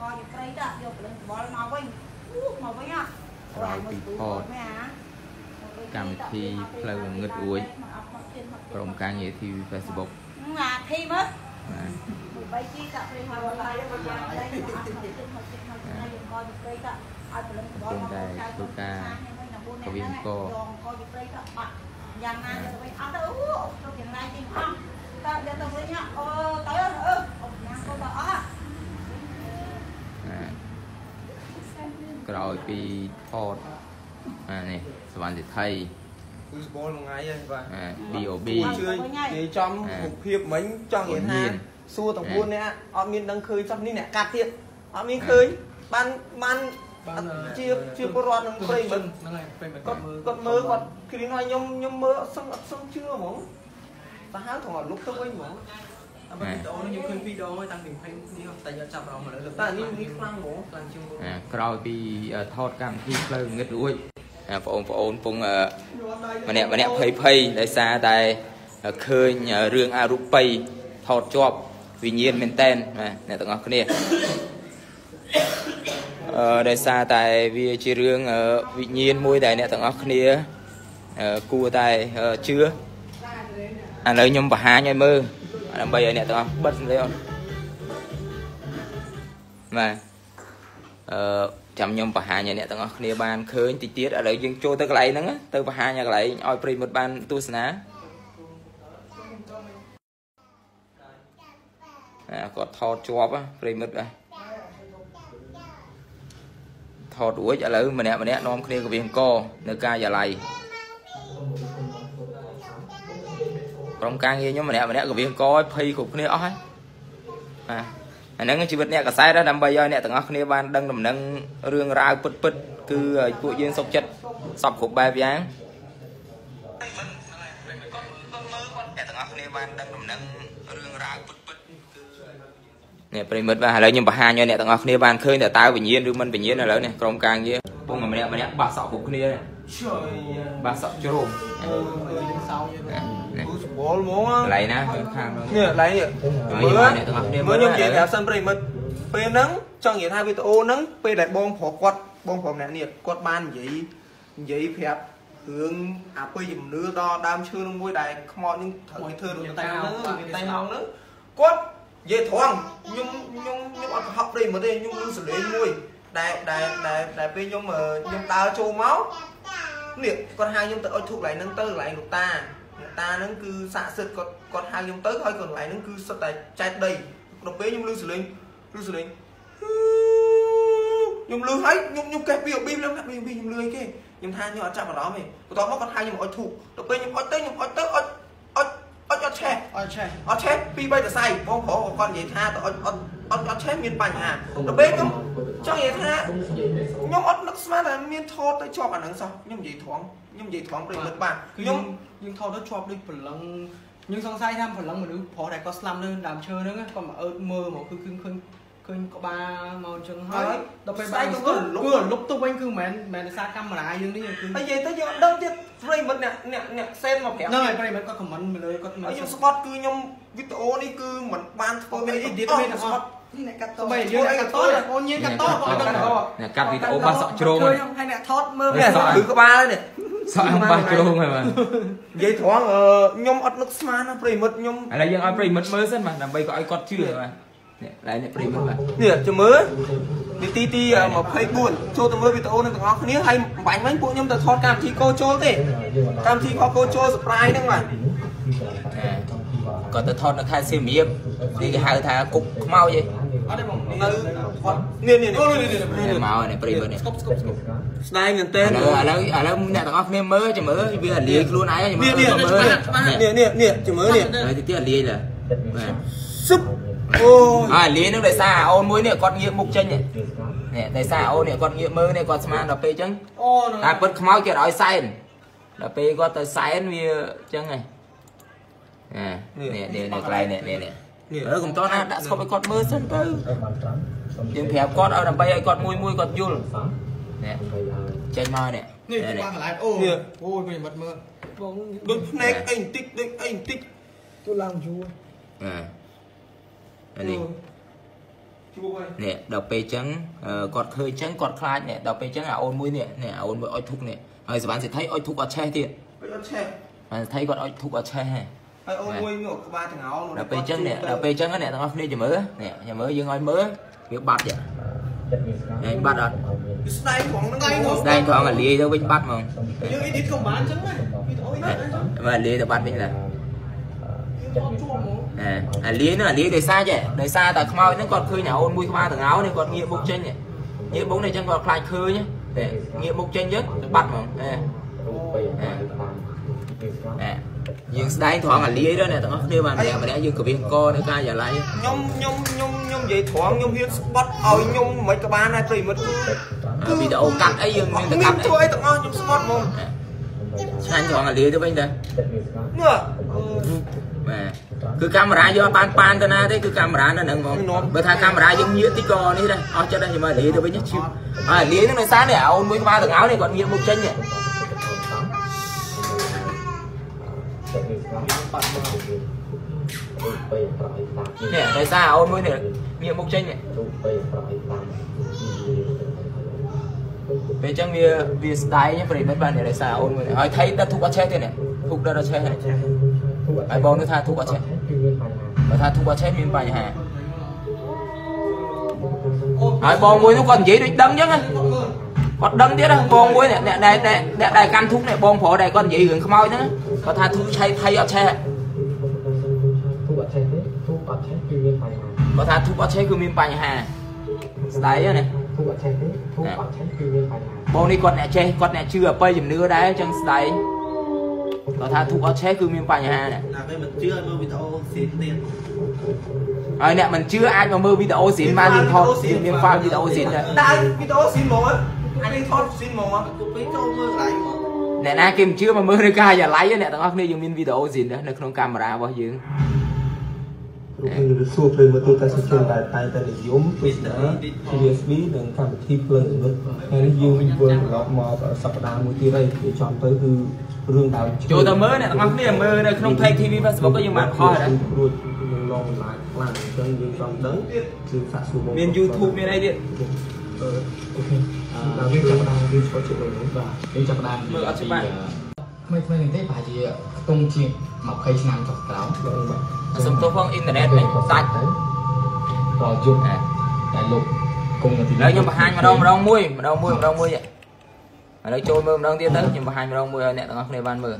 កយកព្រៃដាក់យកព្រលឹងបលមកវិញអូមកវិញហ៎ក្រោយពីផតមែនហ៎កម្មវិធីផ្លូវងងឹតអួយក្រុមការងារ TV Facebook អាធីមើលបាទបីជីដាក់ព្រៃមកឡាយមកយ៉ាងដែរអត់មកទឹកមកទឹកមកទឹកយកកយកព្រៃដាក់ឲ្យព្រលឹងបលមកយកកយកព្រៃដាក់បាក់យ៉ាងណាយកទៅវិញអត់ទៅអូទៅយ៉ាងណាទីអស់តើយកទៅវិញអូទៅអឺអូញ៉ាំទៅអស់ បាទក្រោយពីផតអានេះសវណ្ណសិទ្ធិគឺស្បល់មួយថ្ងៃហើយបាទអា BOB ជឿនិយាយចំរូបភាពមិញចង់និយាយថាសួរទាំង4នាក់អត់មានដឹងឃើញសោះនេះអ្នកកាត់ទៀតអត់មានឃើញបានបានជាជាពលរដ្ឋនឹងព្រៃមិនហ្នឹងហើយពេលមិនគាត់គាត់មើលគាត់គ្រាន់ហើយខ្ញុំខ្ញុំមើលអត់សឹងអត់សឹងជឿហ្មងសាហាវត្រង់អត់លុបទៅវិញហ្មងអ ត់វីដេអូនេះខ្ញុំឃើញពីរដងហើយតាំងពី20នេះតែយកចាប់អារម្មណ៍មកលើតែនេះនេះខ្លាំងហ្មងខ្លាំងជាងមុនអាក្រោយពីថតកម្មវិធីផ្លូវងឹតរួចអាបងប្អូនពងអឺម្នាក់ម្នាក់ភ័យភ័យដោយសារតែឃើញរឿងអរូបីថតជាប់វិញ្ញាណមែនតែនបាទអ្នកទាំងអស់គ្នាអឺដោយសារតែវាជារឿងអឺវិញ្ញាណមួយដែលអ្នកទាំងអស់គ្នាអឺគួរតែអឺជឿឥឡូវខ្ញុំបង្ហាញឲ្យមើល ដើម្បីឲ្យអ្នកទាំងអស់បិទសម្លេងអត់បាទអឺចាំខ្ញុំបង្ហាញឲ្យអ្នកទាំងអស់គ្នាបានឃើញតិចទៀតឥឡូវយើងចូលទៅកន្លែងហ្នឹងណាទៅបង្ហាញឲ្យកន្លែងឲ្យប្រិយមិត្តបានទស្សនាអាគាត់ថតជាប់ហ៎ប្រិយមិត្តបាទថតរួចឥឡូវម្នាក់ម្នាក់នាំគ្នាកវៀងកនៅការិយាល័យ ក្រុមការងារខ្ញុំម្នាក់ម្នាក់កវៀងកឲ្យភ័យគ្រប់គ្នាអស់ហើយបាទអាហ្នឹងជីវិតអ្នកកសែតដែរដើម្បីឲ្យអ្នកទាំងអស់គ្នាបានដឹងដំណឹងរឿងរ៉ាវពិតពិតៗគឺឲ្យពួកយើងសុខចិត្តសពគ្រប់បែបយ៉ាងអ្នកទាំងអស់គ្នាបានដឹងដំណឹងរឿងរ៉ាវពិតពិតៗគឺនេះប្រិមិត្តបាទឥឡូវខ្ញុំបង្ហាញឲ្យអ្នកទាំងអស់គ្នាបានឃើញតើតើវិញ្ញាណឬមិនវិញ្ញាណឥឡូវនេះក្រុមការងារពងម្នាក់ម្នាក់បាក់សក់គ្រប់គ្នានេះជួយបាក់សក់ជ្រុំអូ យើងសោយនេះគឺស្បល់ហ្មងកន្លែងណាខាងនោះនេះកន្លែងនេះមើមើលលអ្នកទាំងអស់គ្នាមើលខ្ញុំនិយាយឥឡូវប្រាប់សិនប្រិមិត្តពេលហ្នឹងចង់និយាយថាវីដេអូហ្នឹងពេលដែលបងប្រុសគាត់បងប្រុសម្នាក់នេះគាត់បាននិយាយនិយាយប្រាប់រឿងអាពីជំនឿដល់ដើមឈើនឹងមួយដែលខ្មោចនឹងត្រូវគេធ្វើដូចតែហ្នឹងមានតែម៉ោងហ្នឹងគាត់និយាយត្រង់ខ្ញុំខ្ញុំខ្ញុំអត់កុហកប្រិមិត្តទេខ្ញុំឮសលេងមួយដែលដែលដែលដែលពេលខ្ញុំខ្ញុំដើរចូលមកនេះគាត់ហៅខ្ញុំទៅអុជធូបកន្លែងហ្នឹងទៅកន្លែងលោកតាលោក តាហ្នឹងគឺស័ក្តិសិទ្ធិគាត់គាត់ហៅខ្ញុំទៅហើយកន្លែងហ្នឹងគឺសុទ្ធតែចែកដីដល់ពេលខ្ញុំឮសលេងឮសលេងខ្ញុំឮហើយខ្ញុំខ្ញុំកេះពីរបៀបខ្ញុំថាពីខ្ញុំឮអីគេខ្ញុំថាខ្ញុំអត់ចាប់អារម្មណ៍ទេបន្ទាប់មកគាត់ហៅខ្ញុំអុជធូបដល់ពេលខ្ញុំអុជទៅខ្ញុំអុជទៅអុជអុជអុជអត់ឆេះអត់ឆេះអត់ឆេះពីរបីតសៃបងប្រុសគាត់និយាយថាទៅអត់អត់អត់អត់ឆេះមានបញ្ហាដល់ពេលខ្ញុំចង់និយាយថាខ្ញុំអត់នឹកស្មានថាមានថតទៅជាប់អាហ្នឹងសោះខ្ញុំនិយាយត្រង់ ខ្ញុំនិយាយត្រង់ប្រិមិត្តបាទគឺខ្ញុំយើងថតទៅជាប់ដូចព្រលឹងយើងសង្ស័យថាព្រលឹងមនុស្សប្រុសដែលគាត់ស្លាប់នៅដើមឈើហ្នឹងគាត់មកអើតមើលមកគឺគឺឃើញឃើញក្បាលមកអញ្ចឹងហើយដល់ពេលបានគឺលុបទៅវិញគឺមិនមែនមិនសារកាមេរ៉ាយើងនេះគឺហើយនិយាយទៅយើងអត់ដឹងទៀតប្រិមិត្តអ្នកអ្នកអ្នកសេនមកប្រាប់ហ្នឹងហើយប្រិមិត្តគាត់ខមមិនមកលើគាត់មកហើយខ្ញុំស្បត់គឺខ្ញុំវីដេអូនេះគឺមិនបានធ្វើមានអីទៀតទេស្បត់នេះ អ្នកកាត់តបើយើងកាត់តអូនយើងកាត់តគាត់ដឹងទៅអ្នកកាត់វីដេអូបាសក់ជ្រុងឃើញហើយអ្នកថតមើលនេះគឺក្បាលនេះសក់បាសជ្រុងហើយបាទនិយាយត្រង់ខ្ញុំអត់នឹកស្មានណាប្រិមិត្តខ្ញុំឥឡូវយើងឲ្យប្រិមិត្តមើលសិនបាទដើម្បីក៏ឲ្យគាត់ជឿបាទនេះឡែនេះប្រិមិត្តបាទនេះចាំមើលនាទីទី24ចូលទៅមើលវីដេអូនឹងទាំងអស់គ្នាហើយបាញ់វិញពួកខ្ញុំទៅថតកម្មវិធីកោចូលទេកម្មវិធីខកោចូល surprise ហ្នឹងបាទគាត់ទៅថតនៅខេត្តសៀមរាបនេះគេហៅថាគុកខ្មោចឯង អត់ទេបងនៅគាត់នេះនេះនេះមកនេះប្រិមិត្តនេះស្គប់ស្គប់ស្គប់ស្ដាយមែនតើឥឡូវឥឡូវឥឡូវអ្នកទាំងអស់គ្នាមើលចាំមើលវាលាយខ្លួនឯងចាំមើនេះលនេះមើលនេះនេះនេះចាំមើលនេះហើយទីទៀតលាយឡើបាទស៊ឹបអូហើយលាយនឹងដោយសារអូនមួយនេះគាត់ងាកមុខចេញនេះដោយសារអូននេះគាត់ងាកមើលនេះគាត់ស្មានដល់ពេលអញ្ចឹងអូហ្នឹងតែពិតខ្មោចគេឲ្យសែនដល់ពេលគាត់ទៅសែនវាអញ្ចឹងហ៎នេះនេះនេះកន្លែងនេះនេះ នេះអឺកុំតោះណាដាក់ស្គប់ឲ្យគាត់មើលសិនទៅយើងប្រាប់គាត់ឲ្យដើម្បីឲ្យគាត់មួយមួយគាត់យល់នេះចេញមកនេះនេះបានកន្លែងអូអូយមិនមើលបងដូចភ្នែកអីបន្តិចដូចអីបន្តិចទូឡើងយូរអាអានេះជួបហើយនេះដល់ពេលអញ្ចឹងអឺគាត់ឃើញអញ្ចឹងគាត់ខ្លាចនេះដល់ពេលអញ្ចឹងអាអូនមួយនេះនេះអាអូនមួយអុចធុកនេះហើយសវណ្ណសិទ្ធិអុចធុកអត់ឆេះទៀតពេលអត់ឆេះសវណ្ណសិទ្ធិគាត់អុចធុកអត់ឆេះហ៎ ហើយអូនមួយនោះក្បាលចង្អោដល់ពេលអញ្ចឹងនេះដល់ពេលអញ្ចឹងអ្នកទាំងអស់គ្នាចាំមើលនេះចាំមើលយើងឲ្យមើលវាបាត់ទៀតហើយបាត់អត់វាស្ដែងផងហ្នឹងឯងស្ដែងត្រង់អាលាយទៅវិញបាត់ហ្មងយើងអ៊ីឌីតក៏បានអញ្ចឹងដែរវីដេអូនេះអញ្ចឹងមើលអាលាយទៅបាត់វិញឡាយើងអត់ជួបហ្មងអាអាលាយហ្នឹងអាលាយដោយសារចេះដោយសារតែខ្មោចហ្នឹងគាត់ឃើញអាអូនមួយក្បាលទាំងអោនេះគាត់ងាកមុខចេញនេះងាកមុខនេះអញ្ចឹងគាត់ខ្លាចឃើញទេងាកមុខចេញអញ្ចឹងបាត់ហ្មងអេអ่ะ យើងស្ដែងត្រង់អាលាយទៅអ្នកទាំងអស់គ្នាបានម្នាក់ម្នាក់យើងកវៀសកនៅកាយាល័យខ្ញុំខ្ញុំខ្ញុំខ្ញុំនិយាយត្រង់ខ្ញុំហ៊ានស្បត់ឲ្យខ្ញុំមិនក៏បានដែរប្រិមិត្តគឺអាវីដេអូកាត់អីយើងមានតែមាកានត់អីធ្វើអីទាំងអស់ខ្ញុំស្បត់ហ្មងឆ្ងាញ់ត្រង់អាលាយទៅវិញតានេះបាទគឺកាមេរ៉ាយកអត់បានប៉ានទៅណាទេគឺកាមេរ៉ានៅហ្នឹងហ្មងបើថាកាមេរ៉ាយើងញាកតិចក៏នេះដែរអស់ចិត្តដែរខ្ញុំមកអាលាយទៅវិញឈឺអាលាយហ្នឹងដោយសារនេះអូនមួយក្បាលទាំងអោនេះគាត់ងាកមុខចេញនេះ នេះដោយសារអូនមួយនេះងាកមុខចេញនេះពេលអញ្ចឹងវាវាស្ដាយប្រិមិត្តបាននេះដោយសារអូនមួយនេះហើយថៃដិតធុកអត់ឆេះទេនេះធុកដិតអត់ឆេះនេះហើយបងនឹងថាធុកអត់ឆេះបើថាធុកអត់ឆេះមានបញ្ហាហើយបងមួយនោះគាត់និយាយដូចដឹងអញ្ចឹងណា គាត់ដឹងទៀតណាបងមួយអ្នកអ្នកដែលអ្នកដែលកាន់ធុកនេះបងប្រុសដែលគាត់និយាយរឿងខ្មោចហ្នឹងគាត់ថាធុកឆៃថៃអត់ឆេះគាត់ថាធុកអត់ឆេះគឺមានបញ្ហាស្ដាយណាបងនេះគាត់អ្នកចេះគាត់អ្នកជឿអបិយជំនឿដែរអញ្ចឹងស្ដាយគាត់ថាធុកអត់ឆេះគឺមានបញ្ហានេះណាពេលមិនជឿឲ្យមើលវីដេអូស៊ីនទៀតហើយអ្នកមិនជឿអាចមកមើលវីដេអូស៊ីនបានយើងថតមាន file វីដេអូស៊ីនដែរដាក់វីដេអូស៊ីនហ្មង អញថតស៊ីនហ្មងគូពីចូលមើលកន្លែងមកអ្នកណាគេមិនជឿមកមើលនៅកាយាល័យអ្នកទាំងអស់គ្នាយើងមានវីដេអូស៊ីនដែរនៅក្នុងកាមេរ៉ារបស់យើងលោកខ្ញុំនឹងសួរព្រមមើលទូទៅសិជនដែលតែតែនិយមទស្សនា PSB និងកម្មវិធីភ្លើងនិមិត្តហើយនេះយើងវិញវិលត្រឡប់មកសប្តាហ៍មួយទៀតហើយវាចំទៅគឺរឿងដើមចូលទៅមើលអ្នកទាំងអស់គ្នាមើលនៅក្នុង page TV Facebook ក៏យើងបានខលដែររួចយើងឡងបន្លាយខ្លាំងអញ្ចឹងយើងចង់ដឹងគឺសាក់សួរបងមាន YouTube មានអីទៀតអឺអូខេ ដល់យើងចាប់ផ្ដើមយើងឆ្លុះចិត្តលើនោះបាទយើងចាប់ផ្ដើមមើលអត់ច្បាស់ថ្មីថ្មីនេះទេប្រហែលជាខ្ទង់ជាង20ឆ្នាំចុះក្រោមសំទោសផងអ៊ីនធឺណិតវិញសាច់ទៅដល់យុគតែលោកគង់នៅទីឥឡូវខ្ញុំបង្ហាញម្ដងម្ដងមួយម្ដងមួយម្ដងមួយឥឡូវចូលមើលម្ដងទៀតទៅខ្ញុំបង្ហាញម្ដងមួយឲ្យអ្នកទាំងអស់គ្នាបានមើល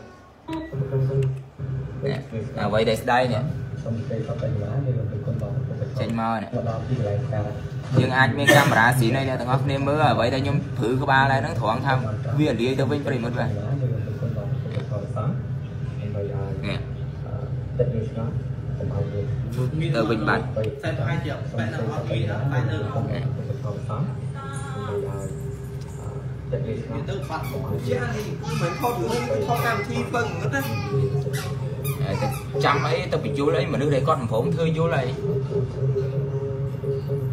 នេះអ្វីដែលស្ដាយនេះសូមទេបញ្ញានេះគឺគុណបងចេញមកនេះ មកដល់ទីកន្លែងការយើងអាចមានកាមេរ៉ាស៊ីនឲ្យអ្នកទាំងអស់គ្នាមើលអ្វីដែលខ្ញុំព្រឺក្បាលហើយហ្នឹងត្រង់ថាវាលាយទៅវិញប្រិមិត្តបាទនេះគឺគុណបងទៅខលសាហើយឲ្យនេះទឹកនេះស្គាល់កុំឲ្យយើងទៅវិញបាត់តែប្រហែលជាបែរនៅអត់មានតែនៅកុំឲ្យទៅខលសាហើយឲ្យទឹកនេះស្គាល់ទៅបាត់មកជានេះមិនថតរឿងនេះថតកម្មវិធីពឹងងឹតណាហើយទៅចាំអីទៅបញ្យល់អីមនុស្សដែលគាត់មិនព្រមធ្វើយល់អី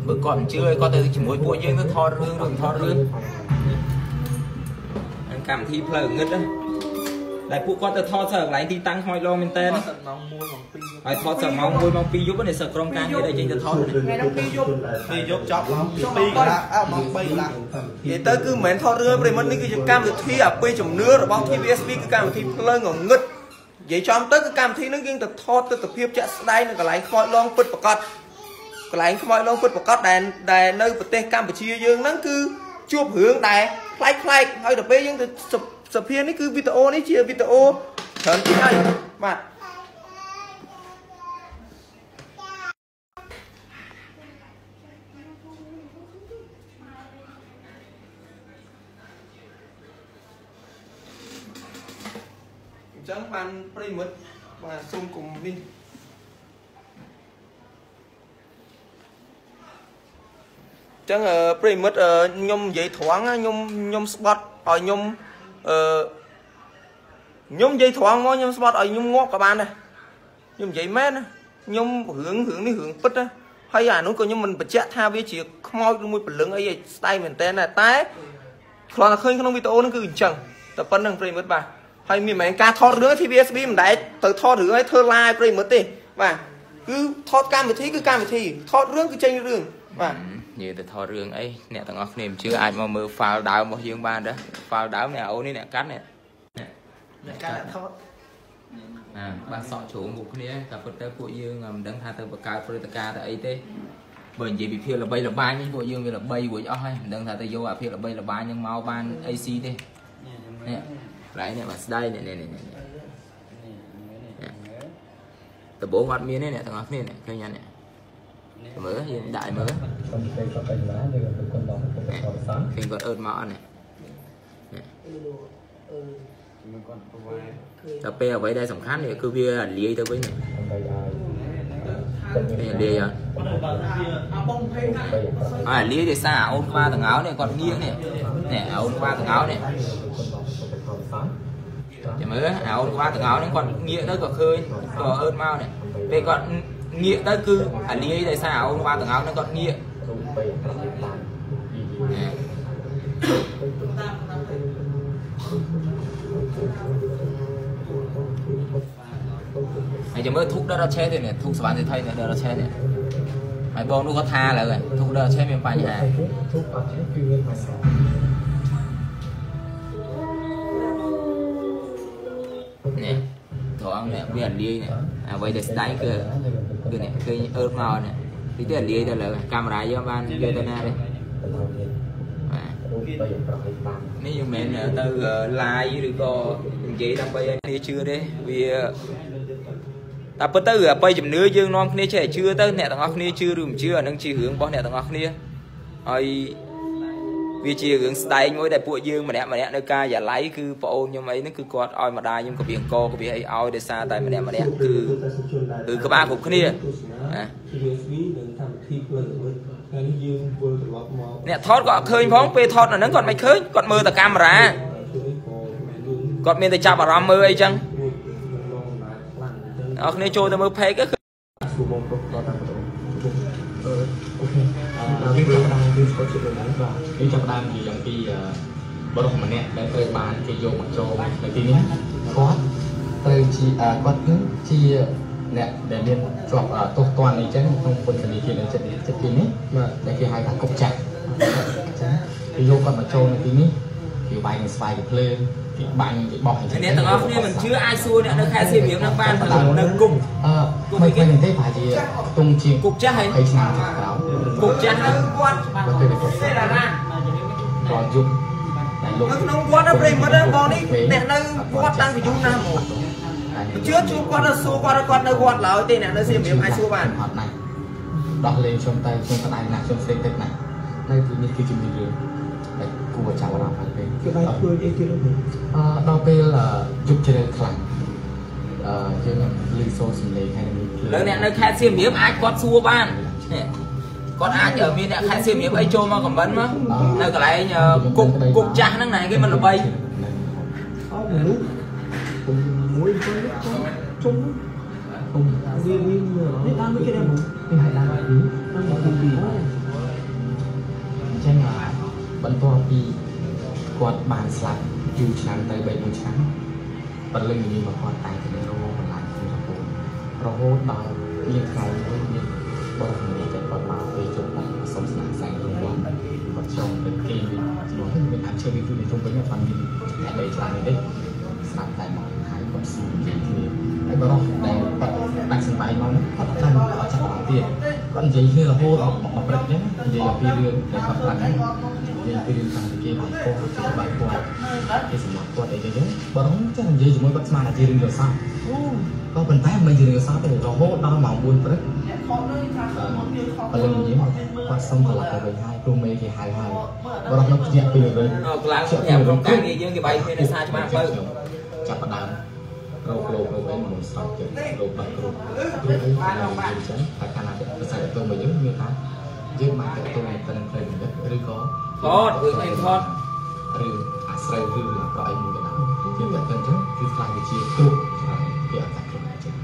បើគាត់មិនជឿអីគាត់ទៅជាមួយពួកយើងទៅថតរឿងឬមិនថតរឿងអាកម្មវិធីផ្លូវងឹតណាដែលពួកគាត់ទៅថតសើកន្លែងទីតាំងខ្មោចលងមែនតើម៉ោង1ម៉ោង2ហើយថតសើម៉ោង1ម៉ោង2យប់នេះសើក្រុមការងារដែលចេញទៅថតនេះថ្ងៃនោះពីយប់ពេលយប់ចប់ម៉ោង2កន្លះអើម៉ោង3កន្លះនិយាយទៅគឺមិនមែនថតរឿងប្រិមិត្តនេះគឺជាកម្មវិធីអបិយជំនឿរបស់ TVSB គឺកម្មវិធីភ្លើងងឹតនិយាយចំទៅគឺកម្មវិធីហ្នឹងយើងទៅថតទស្សនភាពជាក់ស្ដែងនៅកន្លែងខ្មោចលងពិតប្រកប កន្លែងខ្មោចលងពិតប្រកបដែលដែលនៅប្រទេសកម្ពុជាយើងហ្នឹងគឺជួបរឿងដែលប្លែកប្លែកៗហើយដល់ពេលយើងទៅសភសភានេះគឺវីដេអូនេះជាវីដេអូច្រើនទីហើយបាទអញ្ចឹងបានប្រិមិត្តបាទសូមកុំនេះអញ្ចឹងអឺប្រិមិត្តអឺខ្ញុំនិយាយត្រង់ណាខ្ញុំខ្ញុំស្បត់ឲ្យខ្ញុំអឺខ្ញុំនិយាយត្រង់មកខ្ញុំស្បត់ឲ្យខ្ញុំងាប់ក៏បានដែរខ្ញុំនិយាយមែនណាខ្ញុំរឿងរឿងនេះរឿងពិតណាហើយអានោះក៏ខ្ញុំមិនបញ្ជាក់ថាវាជាខ្មោចឬមួយព្រលឹងអីឲ្យស្ដាយមែនតើណាតែគ្រាន់តែឃើញក្នុងវីដេអូហ្នឹងគឺអញ្ចឹងតែប៉ុណ្្នឹងប្រិមិត្តបាទហើយមានមិនមែនការថតរឿង TVSB មិនដែលទៅថតរឿងឲ្យធ្វើ live ប្រិមិត្តទេបាទគឺថតកម្មវិធីគឺកម្មវិធីថតរឿងគឺចេញរឿងអបាទ និយាយទៅថតរឿងអីអ្នកទាំងអស់គ្នាមិនជឿអាចមកមើល file ដើមរបស់យើងបានដែរ file ដើមនេះអូននេះអ្នកកាត់នេះអ្នកកាត់ថតអាបាសសក់ជ្រុងពួកគ្នាតែពិតទៅពួកយើងមិនដឹងថាទៅបង្កើតព្រឹត្តិការណ៍ទៅអីទេបើនិយាយពីភាពល្បីល្បាញនេះពួកយើងវាល្បីរួចអស់ហើយមិនដឹងថាទៅយកអាភាពល្បីល្បាញហ្នឹងមកបានអីស៊ីទេនេះកន្លែងនេះបាទស្ដាយនេះនេះនេះនេះដំបូងអត់មានទេអ្នកទាំងអស់គ្នានេះឃើញអត់នេះ មើលយើងដាក់ឲ្យមើលសូមពេលគាត់ទៅណាលើទៅគុណដល់ពុទ្ធបរិស័ទឃើញគាត់អឺតមកអត់នេះតែពេលអ្វីដែលសំខាន់នេះគឺវាលាយទៅវិញនេះដើ ម្បីឲ្យនេះលាយអត់អាបងភេងណាអាលាយដោយសារអូនក្បាលតងោនេះគាត់ងាកនេះនេះអូនក្បាលតងោនេះគុណដល់ពុទ្ធបរិស័ទចាំមើលអាអូនក្បាលតងោនេះគាត់ងាកទៅក៏ឃើញក៏អឺតមកនេះពេលគាត់ងាកទៅគឺអាលាយដោយសារអូនក្បាលតងោនេះគាត់ងាករូបបីប្រតិបត្តិពីហើយចាំមើលធុកដល់រឆេទេនេះធុកសវណ្ណសិទ្ធិនេះដល់រឆេនេះហើយបងនោះគាត់ថាឡើយហើយធុកដល់រឆេមានបញ្ហាទុកអត់ទេគឺមានបញ្ហានេះត្រង់នេះវាអាលាយនេះអ្វីដែលស្ដាយគឺ គឺនេះឃើញអឺតមកនេះទីទៅអាលាយទៅលើកាមេរ៉ាយើងបានយកទៅណាទេបាទរូបបីប្រតិបត្តិនេះយើងមិនមែនទៅ live ឬក៏និយាយដើម្បីឲ្យគ្នាជឿទេវាតែពិតទៅអបិយជំនឿយើងនាំគ្នាចេះជឿទៅអ្នកទាំងអស់គ្នាជឿឬមិនជឿអានឹងជារឿងរបស់អ្នកទាំងអស់គ្នាហើយ វាជារឿងស្ដែងមួយដែលពួកយើងម្នាក់ម្នាក់នៅការយ៉ាឡៃគឺប្អូនខ្ញុំអីហ្នឹងគឺគាត់ឲ្យម្ដាយខ្ញុំកបៀងកកបៀអីឲ្យដោយសារតែម្នាក់ម្នាក់គឺគឺក្បាលគ្រប់គ្នាណា PSV និងកម្មវិធីផ្លូវមួយថ្ងៃនេះយើងវិលត្រឡប់មកអ្នកថតក៏អត់ឃើញផងពេលថតនៅហ្នឹងគាត់មិនឃើញគាត់មើលតែកាមេរ៉ាជួយក៏មានលឿនគាត់មានតែចាប់អារម្មណ៍មើលអីចឹងមួយឡងណាខ្លាំងទៅអ្នកនរគ្នាចូលទៅមើល page ក៏ អឺនេះគឺតាមនេះស្គាល់ជិតដល់បាទនេះចាប់ផ្ដើមនិយាយអំពីអឺបរិសុម្នាក់ដែលត្រូវបានគេយកមកចូលនៅទីនេះគាត់ត្រូវជាអឺគាត់គឺជាអ្នកដែលមានជាប់អឺទោសទណ្ឌអីចឹងក្នុងពន្ធនាគារនៅចិត្តចិត្តទីនេះបាទដែលគេហៅថាគុកចាស់ចឹងគេយកគាត់មកចូលនៅទីនេះគេវាយនឹងស្វាយគេភ្លើងគេបាញ់គេបោះ អីចឹងអ្នកទាំងអស់គ្នាមិនជឿអាចសួរអ្នកនៅខេត្តសៀមរាបនឹងបានទៅនៅគុកអឺមិនឃើញទេប្រហែលជាខ្ទង់ជាងគុកចាស់ហើយ20ឆ្នាំចុងក្រោយគុកចាស់ហ្នឹងគាត់បើគេទៅគាត់ទេតាណាគាត់យុគតែលោកនៅក្នុងគាត់ណាប្រិមិត្តបងនេះអ្នកនៅគាត់តាំងពីយូរណាស់មកជឿជួបគាត់ទៅសួរគាត់គាត់នៅគាត់ឡើយទេអ្នកនៅសៀមរាបអាចសួរបានអត់ណាស់ដោះលេងខ្ញុំតែខ្ញុំស្ដាយណាស់ខ្ញុំផ្សេងទឹកណាស់នៅទីនេះគឺជាមានរឿងដែល គួរចាប់អារម្មណ៍ហើយពេលគឺដៃធ្វើអីទៀតហ្នឹងអឺដល់ពេលយប់ជ្រៅខ្លាំងអឺយើងលឺសូរសំឡេងហើយនឹងភ្លើលើអ្នកនៅខេត្តសៀមរាបអាចគាត់សួរបាននេះគាត់អាចមានអ្នកខេត្តសៀមរាបអីចូលមកខមមិនមកនៅកន្លែងគុកគុកចាស់ហ្នឹងណាគេមិនល្បីអត់មនុស្សខ្ញុំមួយទៅជុំខ្ញុំវាវានេះតាមគេដែរនេះហើយតាមពីតាមពីអញ្ចឹង បន្ទាប់ពីគាត់បានស្លាប់យូរឆ្នាំទៅ3 4ឆ្នាំបលឹងនេះមកគាត់តែងតែរងបន្លាចក្នុងសង្គមរហូតដល់មានថ្ងៃមួយមានបរិយាកាសគាត់មកពេលជប់តែសុំស្នាសែងរងគាត់ចង់ទៅគេវិញជំនួសមានអាចជឿពីទូទៅជុំវិញអត់បានមានអ្នកដីខ្លាំងទេស្រាប់តែមកហើយគាត់ស៊ូនិយាយគ្នាហើយបរិយាដែលគាត់ដាច់សបាយមកគាត់អត់ដឹងគាត់ចាប់អារម្មណ៍ទៀតគាត់និយាយគ្នារហូតដល់មកព្រឹកអញ្ចឹងនិយាយអំពីរឿងដែលគាត់បានហ្នឹង និយាយពីរឿងខាងគេបាយគាត់គេបាយគាត់គេសម្រាប់គាត់អីចឹងបរិយាចានិយាយជាមួយគាត់ស្មានតែជារឿងរស័ព្ទក៏ប៉ុន្តែមិនជារឿងរស័ព្ទទេរហូតដល់ម៉ោង4ព្រឹកបលឹងនិយាយមកគាត់សុំត្រឡប់ទៅវិញហើយគ្រូមេគេហៅហើយបរិយាភ្ញាក់ពីរឿងអើក្លាំងខ្ញុំក្រុមការងារយើងគេបាយគ្នានៅសារច្បារបើចាប់ផ្ដើមរោគលោកលោកឯងមិនស្របចិត្តរោគបាក់គ្រូគ្រូឯងបាននិយាយចឹងតែកាលណាភាសាទៅមកយើងមានថាយើងបានតទៅនឹងទៅនឹងផ្លូវនិតឬក៏ ថតរឿងអីថតឬអាស្រ័យឬរឿងអក្រក់អីមួយក៏ដោយយើងតែទៅចឹងគឺខ្លាចវាជាគ្រូច្រើនគេអត់តែគ្រូចឹង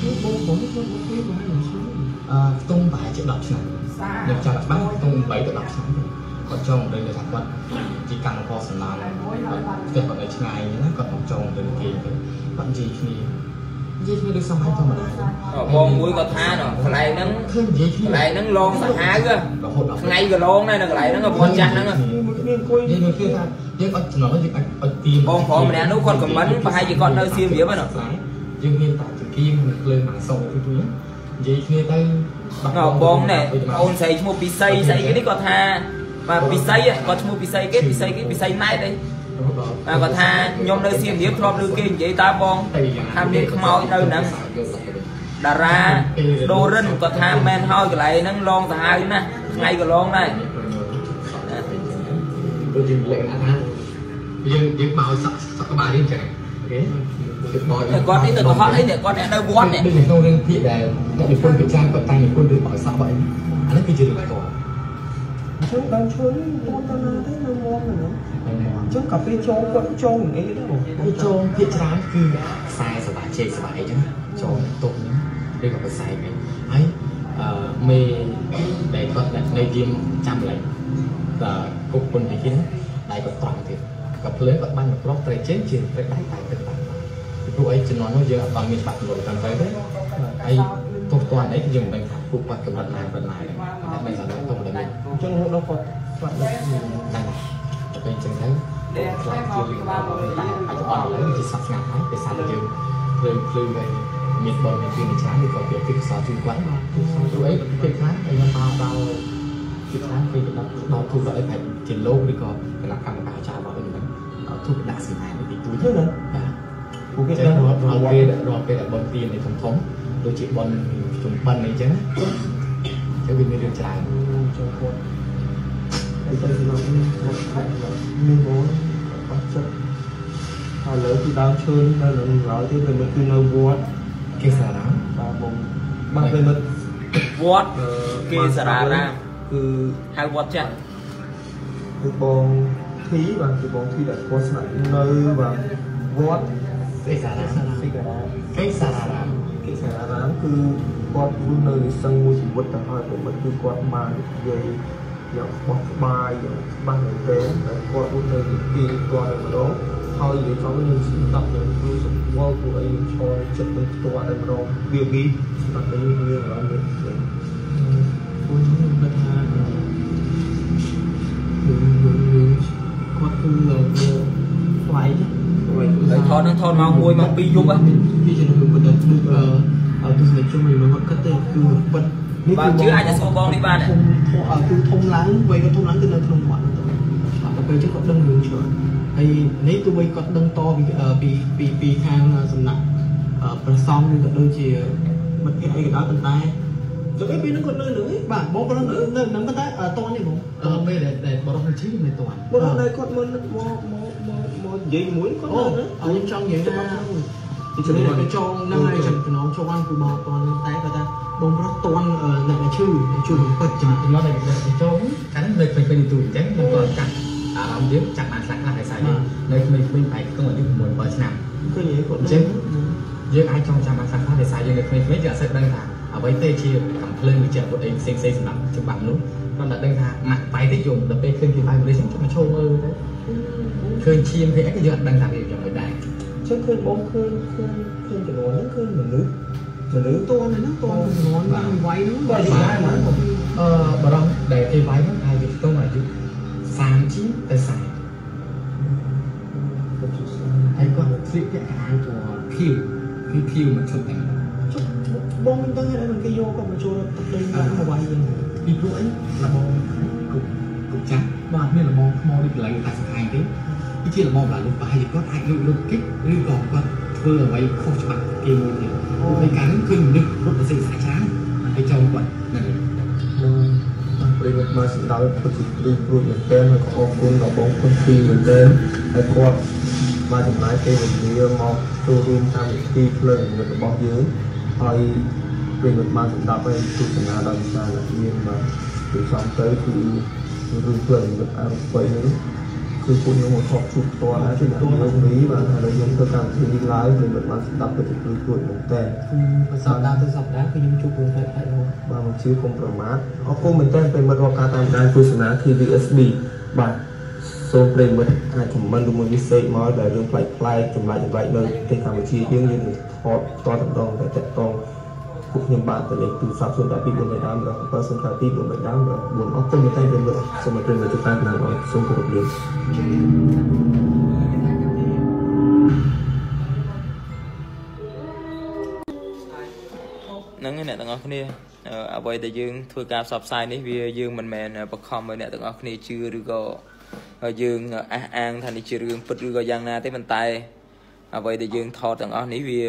ជួយបងបងខ្ញុំជួយបងខ្ញុំជួយអឺខ្ទង់ប្រហែលជា10ឆ្នាំខ្ញុំចាំច្បាស់ខ្ទង់8ទៅ10ឆ្នាំគាត់ចង់ដឹងថាគាត់ជាកម្មករសំណងគាត់ផ្ទះគាត់នៅឆ្ងាយណាគាត់មកចង់ទៅគេទៅគាត់និយាយគ្នា និយាយគ្នាដូចសម័យធម្មតាហើយបងមួយគាត់ថាណកន្លែងហ្នឹងឃើញនិយាយគ្នាកន្លែងហ្នឹងឡងសាហាវហ៎រហូតដល់ថ្ងៃក៏ឡងដែរនៅកន្លែងហ្នឹងក៏ប៉ុនចាស់ហ្នឹងមួយគ្នាអង្គុយយើងនឹងគិតថាយើងអត់ចំណងយើងអាចអត់ទៀមបងប្រុសម្នាក់នោះគាត់ខមមិនប្រហែលជាគាត់នៅសៀមរាបហ្នឹងយើងមានតាចង្គៀងនិងភ្លើងអាសូរទៅទៅនិយាយគ្នាទៅណ៎បងណែអូនស្រីឈ្មោះពិសីស្អីគេនេះគាត់ថាបាទពិសីគាត់ឈ្មោះពិសីគេពិសីគេពិសីណែតអីបាទ គាត់ថាខ្ញុំនៅសៀមរាបធ្លាប់ឮគេនិយាយតើបងថាមានខ្មោចនៅហ្នឹងតារាដូរិនគាត់ថាមែនហើយកន្លែងហ្នឹងឡងសាហាវណាស់ថ្ងៃក៏ឡងដែរព្រោះយើងលេខថាយើងយើងមកសក់សក់ក្បាលយើងចឹងអូខេគឺបោតែគាត់នេះទៅកុហកអីនេះគាត់អ្នកនៅវត្តនេះដូចក្នុងរឿងភាគដែលអ្នកនិពន្ធពិចារគាត់តែងនិពន្ធឬបោសក់បោអានេះគឺជារឿងផ្ទាល់អញ្ចឹងដើមឈើនេះតទៅណាទេនៅមកហ្នឹងអញ្ចឹងកាហ្វេចូលគាត់ចូលអីដែរបងហើយចូលភាគច្រើនគឺខ្សែសបាជេកសបាអីចឹងចូលទុកហ្នឹងឬក៏ខ្សែអីហើយអឺមេដែលគាត់នៅយាមចាំលេខតើគុកពុនទីនេះដៃគាត់ត្រង់ទៀតក៏ភ្លើងគាត់បាញ់មកប្រុសត្រីជើងជាត្រីដៃតែទឹកបានពីព្រោះអីជំនាន់នោះយើងអត់បានមានបាក់លុយតាមទៅទេហើយទុកតាន់អីយើងមិនដឹងថាពួកគាត់កំណត់ណាប៉ុណ្ណាតែមិនស្គាល់ទុកតែមានអញ្ចឹងរហូតដល់គាត់ស្លាប់ទៅហ្នឹងតែពេលអញ្ចឹងទៅខ្លាចជារឿងរបស់តែអាចអត់ឡើយជាសັບស្ងាត់ហើយពេលសាប់យើងភ្លើងភ្លឺហើយមានបនមានពីច្រើនឬក៏វាពីខ្សោជួយគាត់ព្រោះអីពេលខ្លះខ្ញុំមកដល់ពីខ្លះពេលដល់ដល់ទូដល់អីបែបជាលោកឬក៏គណៈកម្មការចាររបស់ខ្ញុំដល់ទូដាក់សម្អាតទីទួចទៅណាបាទពួកគេចឹងដឹងរារាល់ល់រាល់រាល់ពេលពេលរាល់ពេលដែលបនទៀននៃធំធំដូចជាបនជំបិនអីចឹងចឹងវាមានរឿងច្រើន ចូលគាត់ហើយទៅសម្រាប់នេះគាត់គាត់មានបងអត់ចិត្តហើយលើពីដើមឈើនេះនៅនឹងឡើយទេវាមិនគឺនៅវត្តគេសារ៉ាមបាទបងបាទពេលមិនវត្តគេ សារារាមគឺហៅវត្តចាស់គឺបងធីបាទគឺបងធីដែលគាត់ស្នាក់នៅបាទវត្តគេសារ៉ាមស៊ីការាគេសារ៉ាមគេសារអារាមគឺគាត់រស់នៅនិសឹងមួយជីវិតទៅហើយតែមិនគឺគាត់បាននិយាយយ៉ាងបោះក្បាយយ៉ាងច្បាស់មែនទែនតែគាត់រស់នៅទីគាត់តែម្ដងហើយនិយាយចំវិញខ្ញុំស្ដាប់យ៉ាងគឺសម្គាល់ពួកអីឈរចិត្តនឹងផ្ទាល់តែម្ដងវាពីស្ដាប់ទៅរឿងរឿងឡើងវិញពួកខ្ញុំគិតថារឿងរឿងរឿងគាត់គឺផ្លែក ហើយថតហ្នឹងថតម៉ោង1ម៉ោង2យប់ហ៎ពីជំនុំបណ្ឌិតដូចអឺទស្សនិកជនមួយមកគាត់ទៅគឺពិតបាទជឿអាចจะសួរបងនេះបានទេធំគឺធំឡើងវ័យគាត់ធំឡើងគឺនៅក្នុងវត្តទៅដល់ពេលចឹងគាត់ដឹងរឿងច្រើនហើយនេះគឺវ័យគាត់ដឹងតពីពីពីខាងសំណាក់ព្រះសង្ឃឬក៏ដូចជាមិត្តភក្តិអីក៏ដោយប៉ុន្តែទៅពេលហ្នឹងគាត់នៅនឹងបាទបងគាត់នៅនៅហ្នឹងប៉ុន្តែតនេះបងអឺពេលដែលដែលបរិសុទ្ធឈឺមិនតាន់បងនៅគាត់មកមក មកមកមកនិយាយមួយគាត់អូនៅហ្នឹងខ្ញុំចង់និយាយថាពីជំជំនានាញញទៅចងហ្នឹងហើយចំចំណងជន់គឺបងតន់តែគាត់ថាបងប្រុសតន់អ្នកដែលឈឺជួយបំពេញចំចំណុចដែលចូលកាលនេះនៅពេញពេញទូអញ្ចឹងខ្ញុំក៏ចាក់អារម្មណ៍យើងចាក់បានខ្លះខ្លះហើយស្អីនៅក្មេងៗបែកខ្ទង់អាយុ6 7ឆ្នាំឃើញគាត់អញ្ចឹងយើងអាចចងចាំបានខ្លះខ្លះដោយសារយើងនៅក្មេងៗយើងអត់សូវដឹងថាអ្វីទេជាកំភ្លើងឬជាអាវុធអីផ្សេងផ្សេងសម្រាប់ច្បាប់នោះគាត់តែដឹងថាម៉ាក់បាយតិចយំដល់ពេលឃើញគេបាយមនុស្សខ្ញុំជុំមកឈោមើលទៅ ឃើញឈាមឃើញអីក៏យើងអត់ដឹងថាវាយ៉ាងម៉េចដែរចឹងឃើញបងឃើញឃើញឃើញចំនួនហ្នឹងឃើញមនុស្សមនុស្សតន់ហ្នឹងតន់ចំនួនបានវាយហ្នឹងបាទយូរហើយហ្មងអឺបរំដែលគេវាយហ្នឹងហើយវាខ្ទង់អាយុ30ជីទៅ40ហើយគាត់ស្លៀកពាក់អាវពណ៌ខៀវគឺខៀវមកឈុតតែបងមិនដឹងទេគេយកគាត់មកចូលទឹកដីបានមកវាយចឹងពីព្រោះអីលបងគុកគុកចាស់បាទមានលបងថ្មនេះកន្លែងតែសង្ហាយទេវា ជាលបងឡាលោកប្រហែលជាគាត់អាចលុបលុបគិតឬក៏គាត់ធ្វើអ្វីខុសច្បាប់គេមួយទៀតព្រោះឯកាលហ្នឹងគឺមនុស្សរត់ទៅសេកស្អាតច្រើនហើយចង់គាត់ហ្នឹងនឹងប្រិយមិត្តមកស្ដាប់ពិតជាព្រឺព្រួយមែនទែនហើយក៏អរគុណដល់បងគុណពីមែនទែនហើយគាត់បានចំណាយពេលវេលាមកចូលរួមតាមវិធីភ្លើងមិត្តរបស់យើងហើយប្រិយមិត្តបានស្ដាប់ហើយទស្សនាដល់វិសាលយើងបាទពីសំទៅគឺរឿងភ្លើងមិត្តអរូបីនេះ គឺពួកខ្ញុំមកថតជួបផ្ទាល់ហើយគឺទូនឹងនេះបាទហើយយើងធ្វើកម្មវិធីនេះ live ប្រិយមិត្តបានស្ដាប់ពិតជាព្រឺព្រួយមែនទែនគឺសប្តាហ៍ទៅសប្តាហ៍គឺខ្ញុំជួបរឿងផ្សេងៗហ្នឹងបាទមកជឿកុំប្រមាថអរគុណមែនទែនប្រិយមិត្តរាប់ការតាមដានទស្សនា TVSB បាទសូមប្រិយមិត្តអាចខមមិនឬមួយ message មកដែលរឿងប្លែកប្លែកចម្លែកចម្លែកនៅប្រទេសកម្ពុជាយើងយើងនឹងថតតតម្ដងតែតកតង ពួកខ្ញុំបានទៅលេខទូរស័ព្ទ082 4ដើមរបស់7 092 4ដើមរបស់4អរគុណមែនតើជំរាបសូមអរគុណទៅតាមគណៈរបស់សូមគោរពលាហ្នឹងឯងអ្នកទាំងអស់គ្នាអឺអ្វីដែលយើងធ្វើការផ្សព្វផ្សាយនេះវាយើងមិនមែនបខំឲ្យអ្នកទាំងអស់គ្នាជឿឬក៏យើងអះអាងថានេះជារឿងពិតឬក៏យ៉ាងណាទេប៉ុន្តែអ្វីដែលយើងថតទាំងអស់នេះវា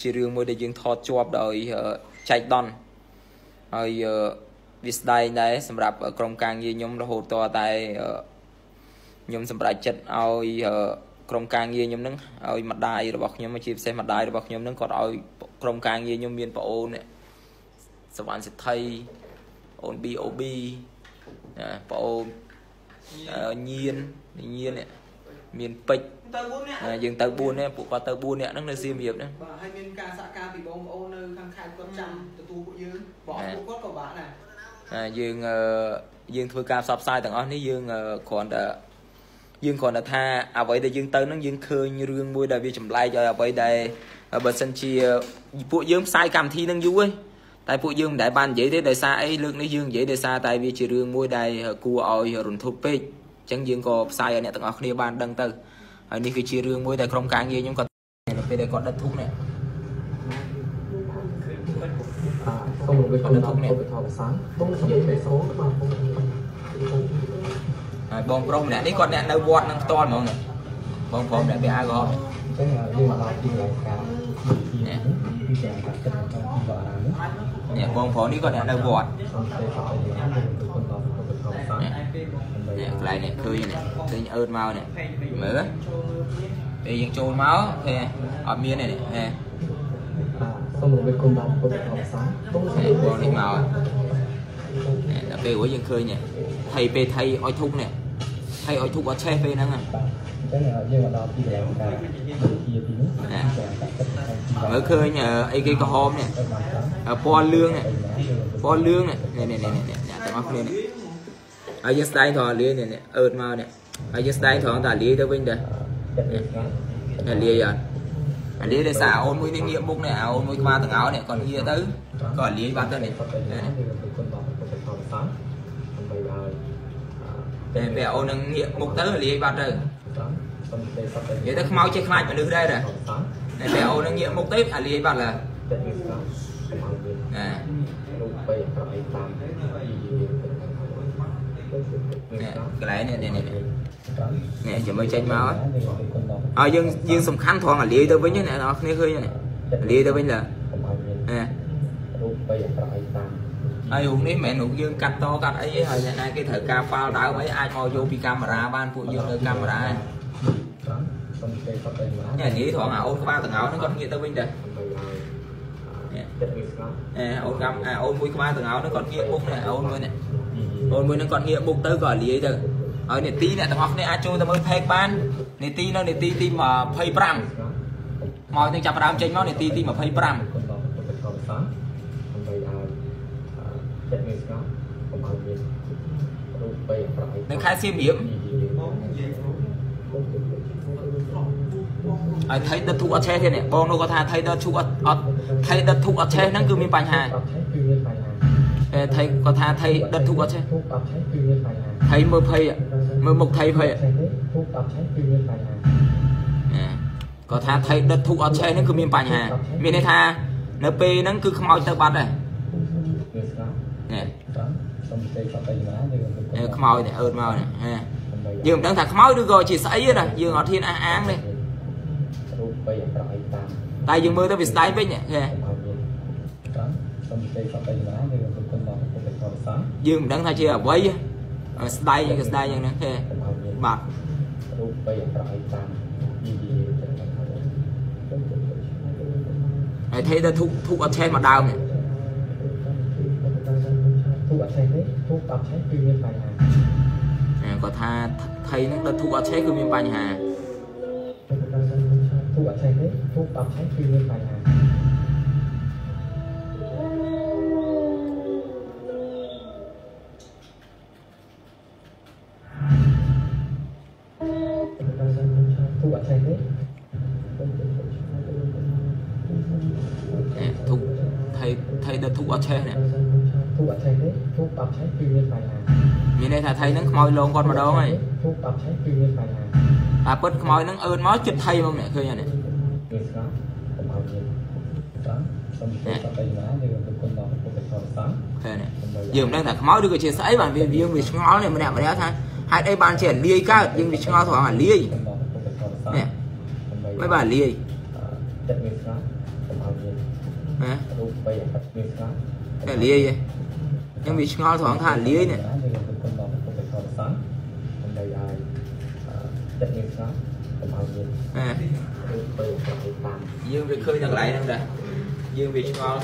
ជារឿងមួយដែលយើងថតជាប់ដោយចែកដន់ហើយវាស្ដែងដែរសម្រាប់ក្រុមការងារខ្ញុំរហូតតតែខ្ញុំសម្រេចចិត្តឲ្យក្រុមការងារខ្ញុំហ្នឹងឲ្យម្ដាយរបស់ខ្ញុំជាពិសេសម្ដាយរបស់ខ្ញុំហ្នឹងគាត់ឲ្យក្រុមការងារខ្ញុំមានប្អូននេះសវណ្ណសិទ្ធិអូន BOB ណាប្អូនញៀនញៀននេះមានពេជ្រ ទៅ4នាក់យើងទៅ4នាក់ពួកគាត់ទៅ4នាក់ហ្នឹងនៅសៀមរាបហ្នឹងបាទហើយមានការសហការពីបងប្អូននៅខាងខេត្តគាត់ចាំទទួលពួកយើងបងពួកគាត់ក៏បាទដែរអាយើងយើងធ្វើការផ្សព្វផ្សាយទាំងអស់នេះយើងគ្រាន់តែយើងគ្រាន់តែថាអ្វីដែលយើងទៅហ្នឹងយើងឃើញរឿងមួយដែលវាចម្លែកឲ្យអ្វីដែលបើសិនជាពួកយើងផ្សាយកម្មវិធីហ្នឹងយូរហើយតែពួកយើងមិនដែលបាននិយាយទេដោយសារអីលើកនេះយើងនិយាយដោយសារតែវាជារឿងមួយដែលគួរឲ្យរន្ធត់ពេកអញ្ចឹងយើងក៏ផ្សាយឲ្យអ្នកទាំងអស់គ្នាបានដឹងទៅ ហើយនេះគឺជារឿងមួយដែលក្រុមការងារខ្ញុំក៏នៅពេលដែលគាត់ដិតធុកនេះសូមរំលឹកគុណដល់ពុទ្ធធម៌សាសបងនិយាយទៅសូបាទបងហើយបងប្រុសម្នាក់នេះគាត់អ្នកនៅវត្តនឹងផ្ទាល់ហ្មងនេះបងប្រុសម្នាក់ពាក់អាវក្រហមអញ្ចឹងយើងមកដល់ទីរយការទីនេះទីចាំកាត់ទៅក្នុងទីបារាំងនេះនេះបងប្រុសនេះគាត់អ្នកនៅវត្តសូមទេថាយើងរំលឹកគុណ ដល់ពុទ្ធធម៌សាសនេះកន្លែងនេះឃើញនេះឃើញអឺតមកនេះមើលពេលយើងចូលមកឃើញអត់មានទេនេះហេសូមរំលឹកគុណដល់ពុទ្ធធម៌សាសបងហេបងនេះមកនេះដល់ពេលរួចយើងឃើញនេះថៃពេលថៃអុយធុកនេះថៃអុយធុកអត់ឆេះពេលហ្នឹងហ่ะអញ្ចឹងយើងមកដល់ទីរយការទីទីនេះចាំកាត់ទៅក្នុងទីបារាំងមើលឃើញអីគេក្រហមនេះទៅបានតាមពណ៌លឿងនេះពណ៌លឿងនេះនេះនេះនេះនេះអ្នកទាំងអស់គ្នានេះ ហើយយើងស្ដែងត្រង់លាយនេះនេះអឺតមកនេះហើយយើងស្ដែងត្រង់តាលាយទៅវិញដែរចិត្តនេះណាអាលាយអត់អាលាយដោយសារអូនមួយនេះងាកមុខនេះអាអូនមួយក្បាលទាំងអោនេះគាត់ងាកទៅក៏លាយបាត់ទៅនេះសត្វតែយើងរំលឹកគុណដល់ពុទ្ធធម៌សាសដើម្បីឲ្យពេលពេលអូននឹងងាកមុខទៅលាយបាត់ទៅសូមទេសត្វតែនិយាយទៅខ្មោចចេះខ្លាចមនុស្សដែរដែរធម៌សាសតែពេលអូននឹងងាកមុខទៅអាលាយបាត់ឡើយចិត្តនេះស្គាល់សម្រាប់យើងណារូបបីប្រអីតាមយីយីយើងទៅ នេះ កន្លែងនេះនេះនេះតាមនេះចាំមើលចេញមកយើងគុណដល់ហើយយើងយើងសំខាន់ត្រង់អាលាយទៅវិញណាអ្នកនរគ្នាឃើញនេះអាលាយទៅវិញឡើយសម្រាប់យើងណារូបបីប្រអីតាមហើយរូបនេះមិនមែនរូបយើងកាត់តកាត់អីទេហើយអ្នកណាគេត្រូវការហ្វាល់ដើមអីអាចមកយកពីកាមេរ៉ាបានពួកយើងនៅកាមេរ៉ាតាមសូមទេសត្វតែណានេះនិយាយត្រង់អាអូនក្បាលទាំងអោហ្នឹងគាត់ងាកទៅវិញដែរដើម្បីឲ្យនេះចិត្តនេះស្គាល់អេអូនកម្មអាអូនមួយក្បាលទាំងអោហ្នឹងគាត់ងាកមុខនេះអូនមួយនេះ យីយីអូនមួយហ្នឹងគាត់ងាកមុខទៅក៏លាយទៅហើយនេតិអ្នកទាំងអស់គ្នាអាចចូលទៅមើល page បាននេតិនៅនេតិទី25មកទៅចាប់ផ្ដើមចេញមកនេតិទី25គុណដល់ពុទ្ធធម៌សាសដើម្បីឲ្យចិត្តនេះស្គាល់សម្រាប់យើងរូបបីប្រអីនៅខេត្តសៀមរាបយីយីហើយថៃដិតធុកអត់ឆេះទេនេះបងនោះគាត់ថាថៃដិតធុកអត់អត់ថៃដិតធុកអត់ឆេះហ្នឹងគឺមានបញ្ហាអត់ឆេះគឺមានបញ្ហាអេ ថៃគាត់ថាថៃដិតធុកអត់ឆេះទូកអត់ឆេះគឺមានបញ្ហាថៃមើលភ័យមើលមុខថៃភ័យឆេះទេទូកអត់ឆេះគឺមានបញ្ហាគាត់ថាថៃដិតធុកអត់ឆេះហ្នឹងគឺមានបញ្ហាមានន័យថានៅពេលហ្នឹងគឺខ្មោចទៅបាត់ហើយវាស្គាល់នេះត្រង់សំទេសតៃណាយើងនេះខ្មោចនេះអឺតមកនេះហេយើងមិនដឹងថាខ្មោចឬក៏ជាស្អីទេណាយើងអត់ហ៊ានអះអាងទេរូបបីប្រអីតាមតែយើងមើលទៅវាស្ដាយវិញហេសម្រាប់យើងត្រង់សំទេសតៃណាយើងគុណដល់ពុទ្ធធម៌សា យើងមិនដឹងថាជាអ្វីទេស្ដាយយើងក៏ស្ដាយយ៉ាងហ្នឹងហេសម្រាប់យើងបាទរូបបីប្រអីតាមយីយីទៅតាមហើយថៃដិតធុកធុកអត់ឆេះមកដើមនេះទូកអត់ឆេះទេទូកអត់ឆេះគឺមានបញ្ហាគាត់ថាថៃហ្នឹងដិតធុកអត់ឆេះគឺមានបញ្ហាទូកអត់ឆេះទេទូកអត់ឆេះគឺមានបញ្ហា ឆេះនេះធូបអត់ឆេះទេធូបអត់ឆេះគឺមានបញ្ហាមានន័យថាថៃហ្នឹងខ្មោចលងគាត់ម្ដងហើយធូបអត់ឆេះគឺមានបញ្ហាអាពិតខ្មោចហ្នឹងអឺតមកចិត្តថៃមកអ្នកឃើញអានេះវាស្គាល់កុំឲ្យមានត្រង់សូមជម្រាបទៅណាយើងទៅគុណដល់ពុទ្ធសាសនាឃើញនេះយើងមិនដឹងថាខ្មោចឬក៏ជាស្អីបានវាយើងវាឆ្ងល់នេះម្នាក់ម្នាក់ថាហេតុអីបានជាលាយកើតយើងវាឆ្ងល់ត្រង់អាលាយគុណដល់ពុទ្ធសាសនានេះមិនបានលាយចិត្តវាស្គាល់កុំឲ្យមានណារូបបីអត្តវាស្គាល់ តែលាយឯងខ្ញុំវាឆ្ងល់ត្រង់ថាលាយនេះយើងទៅគុណដល់ពុទ្ធសាសនាដើម្បីឲ្យចិត្តវាស្គាល់កុំឲ្យមានណារូបបីអត្តវាតាមយើងវាឃើញនៅកន្លែងហ្នឹងដែរយើងវាឆ្ងល់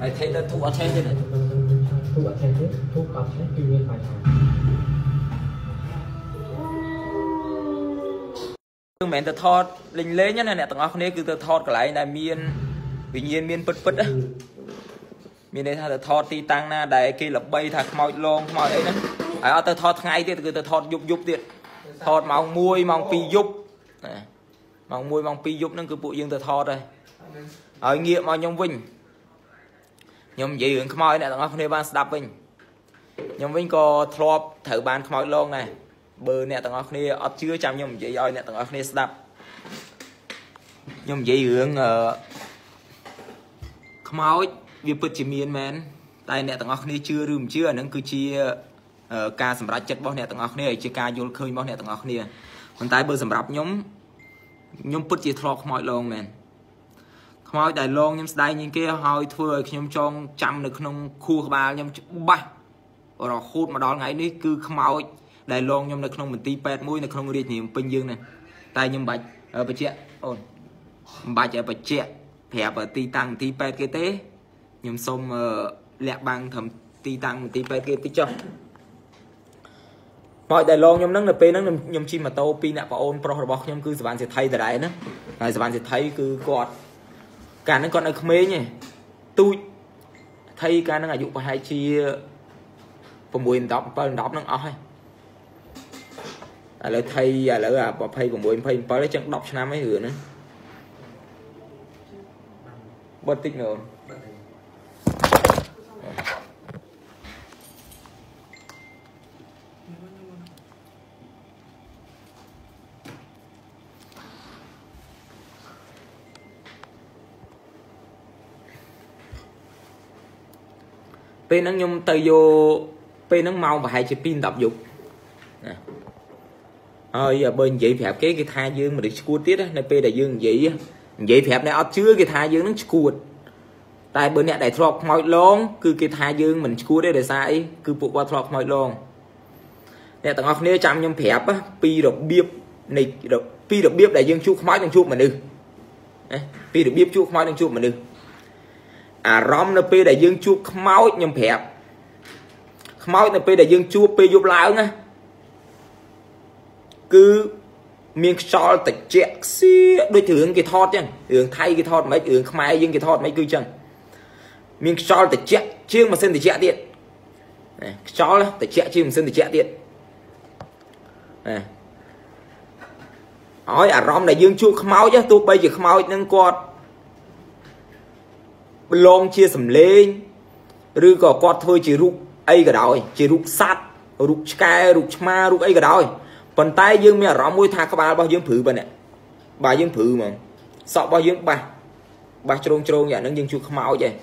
ហើយថៃទៅធុអត់ឆេះទេណាធូបអត់ឆេះទេធូបអត់ឆេះគឺមានបញ្ហាគឺមិនមែនទៅថតលេងលេងណាអ្នកទាំងអស់គ្នាគឺទៅថតកន្លែងដែលមាន វិញ្ញាណមានពិតពិតណាមានន័យថាទៅថតទីតាំងណាដែលគេល្បីថាខ្មោចលងខ្មោចអីហ្នឹងហើយអត់ទៅថតថ្ងៃទៀតគឺទៅថតយប់យប់ទៀតថតម៉ោង1ម៉ោង2យប់ណាម៉ោង1ម៉ោង2យប់ហ្នឹងគឺពួកយើងទៅថតហើយហើយងាកមកខ្ញុំវិញខ្ញុំនិយាយរឿងខ្មោចអ្នកទាំងអស់គ្នាបានស្ដាប់វិញខ្ញុំវិញក៏ធ្លាប់ត្រូវបានខ្មោចលងដែរបើអ្នកទាំងអស់គ្នាអត់ជឿចាំខ្ញុំនិយាយឲ្យអ្នកទាំងអស់គ្នាស្ដាប់ខ្ញុំនិយាយរឿងអឺ ខ្មោចវាពិតជាមានមែនតែអ្នកទាំងអស់គ្នាជឿឬមិនជឿអាហ្នឹងគឺជាអឺការសម្រេចចិត្តរបស់អ្នកទាំងអស់គ្នាហើយជាការយល់ឃើញរបស់អ្នកទាំងអស់គ្នាប៉ុន្តែបើសម្រាប់ខ្ញុំខ្ញុំពិតជាធ្លាប់ខ្មោចលងមែនខ្មោចដែលលងខ្ញុំស្ដាយជាងគេហើយធ្វើឲ្យខ្ញុំចងចាំនៅក្នុងខួរក្បាលខ្ញុំច្បាស់រហូតមកដល់ថ្ងៃនេះគឺខ្មោចដែលលងខ្ញុំនៅក្នុងមន្ទីរពេទ្យមួយនៅក្នុងរាជធានីភ្នំពេញយើងហ្នឹងតែខ្ញុំមិនបាច់អឺបញ្ជាក់អូនមិនបាច់ឲ្យបញ្ជាក់ ប្រាប់ទីតាំងមន្ទីរពេទ្យគេទេខ្ញុំសូមអឺលាក់បាំងត្រឹមទីតាំងមន្ទីរពេទ្យគេតិចចុះមកដែលលងខ្ញុំហ្នឹងនៅពេលហ្នឹងខ្ញុំខ្ញុំជិះម៉ូតូពីរអ្នកប្អូនប្រុសរបស់ខ្ញុំគឺសវណ្ណសេដ្ឋីដដែលណាហើយសវណ្ណសេដ្ឋីគឺគាត់កាលហ្នឹងគាត់នៅក្មេងឯងទូចថៃកាលហ្នឹងអាយុប្រហែលជា6 10 7 10ហ្នឹងអស់ហើយឥឡូវថៃឥឡូវអា26 27ចឹង10ឆ្នាំហើយរឿងហ្នឹង បត់តិចមើលពេលហ្នឹងខ្ញុំទៅយកពេលហ្នឹងម៉ោងប្រហែលជា2 10យប់ណាហើយបើនិយាយប្រាប់គេគេថាយើងមនុស្សឈួតទៀតណានៅពេលដែលយើងនិយាយ និយាយប្រាប់អ្នកអត់ជឿគេថាយើងនឹងឈួតតែបើអ្នកដែលធ្លាប់ខ្មោចលងគឺគេថាយើងមិនឈួតទេដោយសារអីគឺពួកគាត់ធ្លាប់ខ្មោចលងអ្នកទាំងអស់គ្នាចាំខ្ញុំប្រាប់ពីរបៀបនៃពីរបៀបដែលយើងជួបខ្មោចនិងជួបមនុស្សណាពីរបៀបជួបខ្មោចនិងជួបមនុស្សអារម្មណ៍នៅពេលដែលយើងជួបខ្មោចខ្ញុំប្រាប់ខ្មោចនៅពេលដែលយើងជួបពេលយប់ឡើងណាគឺ មានខ្យល់តិចខ្សៀដូចរឿងគេថតចឹងរឿងថៃគេថតមិនរឿងខ្មែរយើងគេថតមិនគឺចឹងមានខ្យល់តិចជាងម៉ាស៊ីនតិចទៀតខ្យល់តិចជាងម៉ាស៊ីនតិចទៀតហើយអារម្មណ៍ដែលយើងជួបខ្មោចទោះបីជាខ្មោចនឹងគាត់ប្រឡងជាសំលេងឬក៏គាត់ធ្វើជារូបអីក៏ដោយជារូបសត្វរូបឆ្កែរូបឆ្មារូបអីក៏ដោយ ប៉ុន្តែយើងមានអារម្មណ៍មួយថាក្បាលរបស់យើងព្រឺប៉ុណ្ណេះបាទយើងព្រឺហ្មងសក់របស់យើងបាសបាសជ្រងជ្រងយ៉ាងហ្នឹងយើងជួបខ្មោចឯង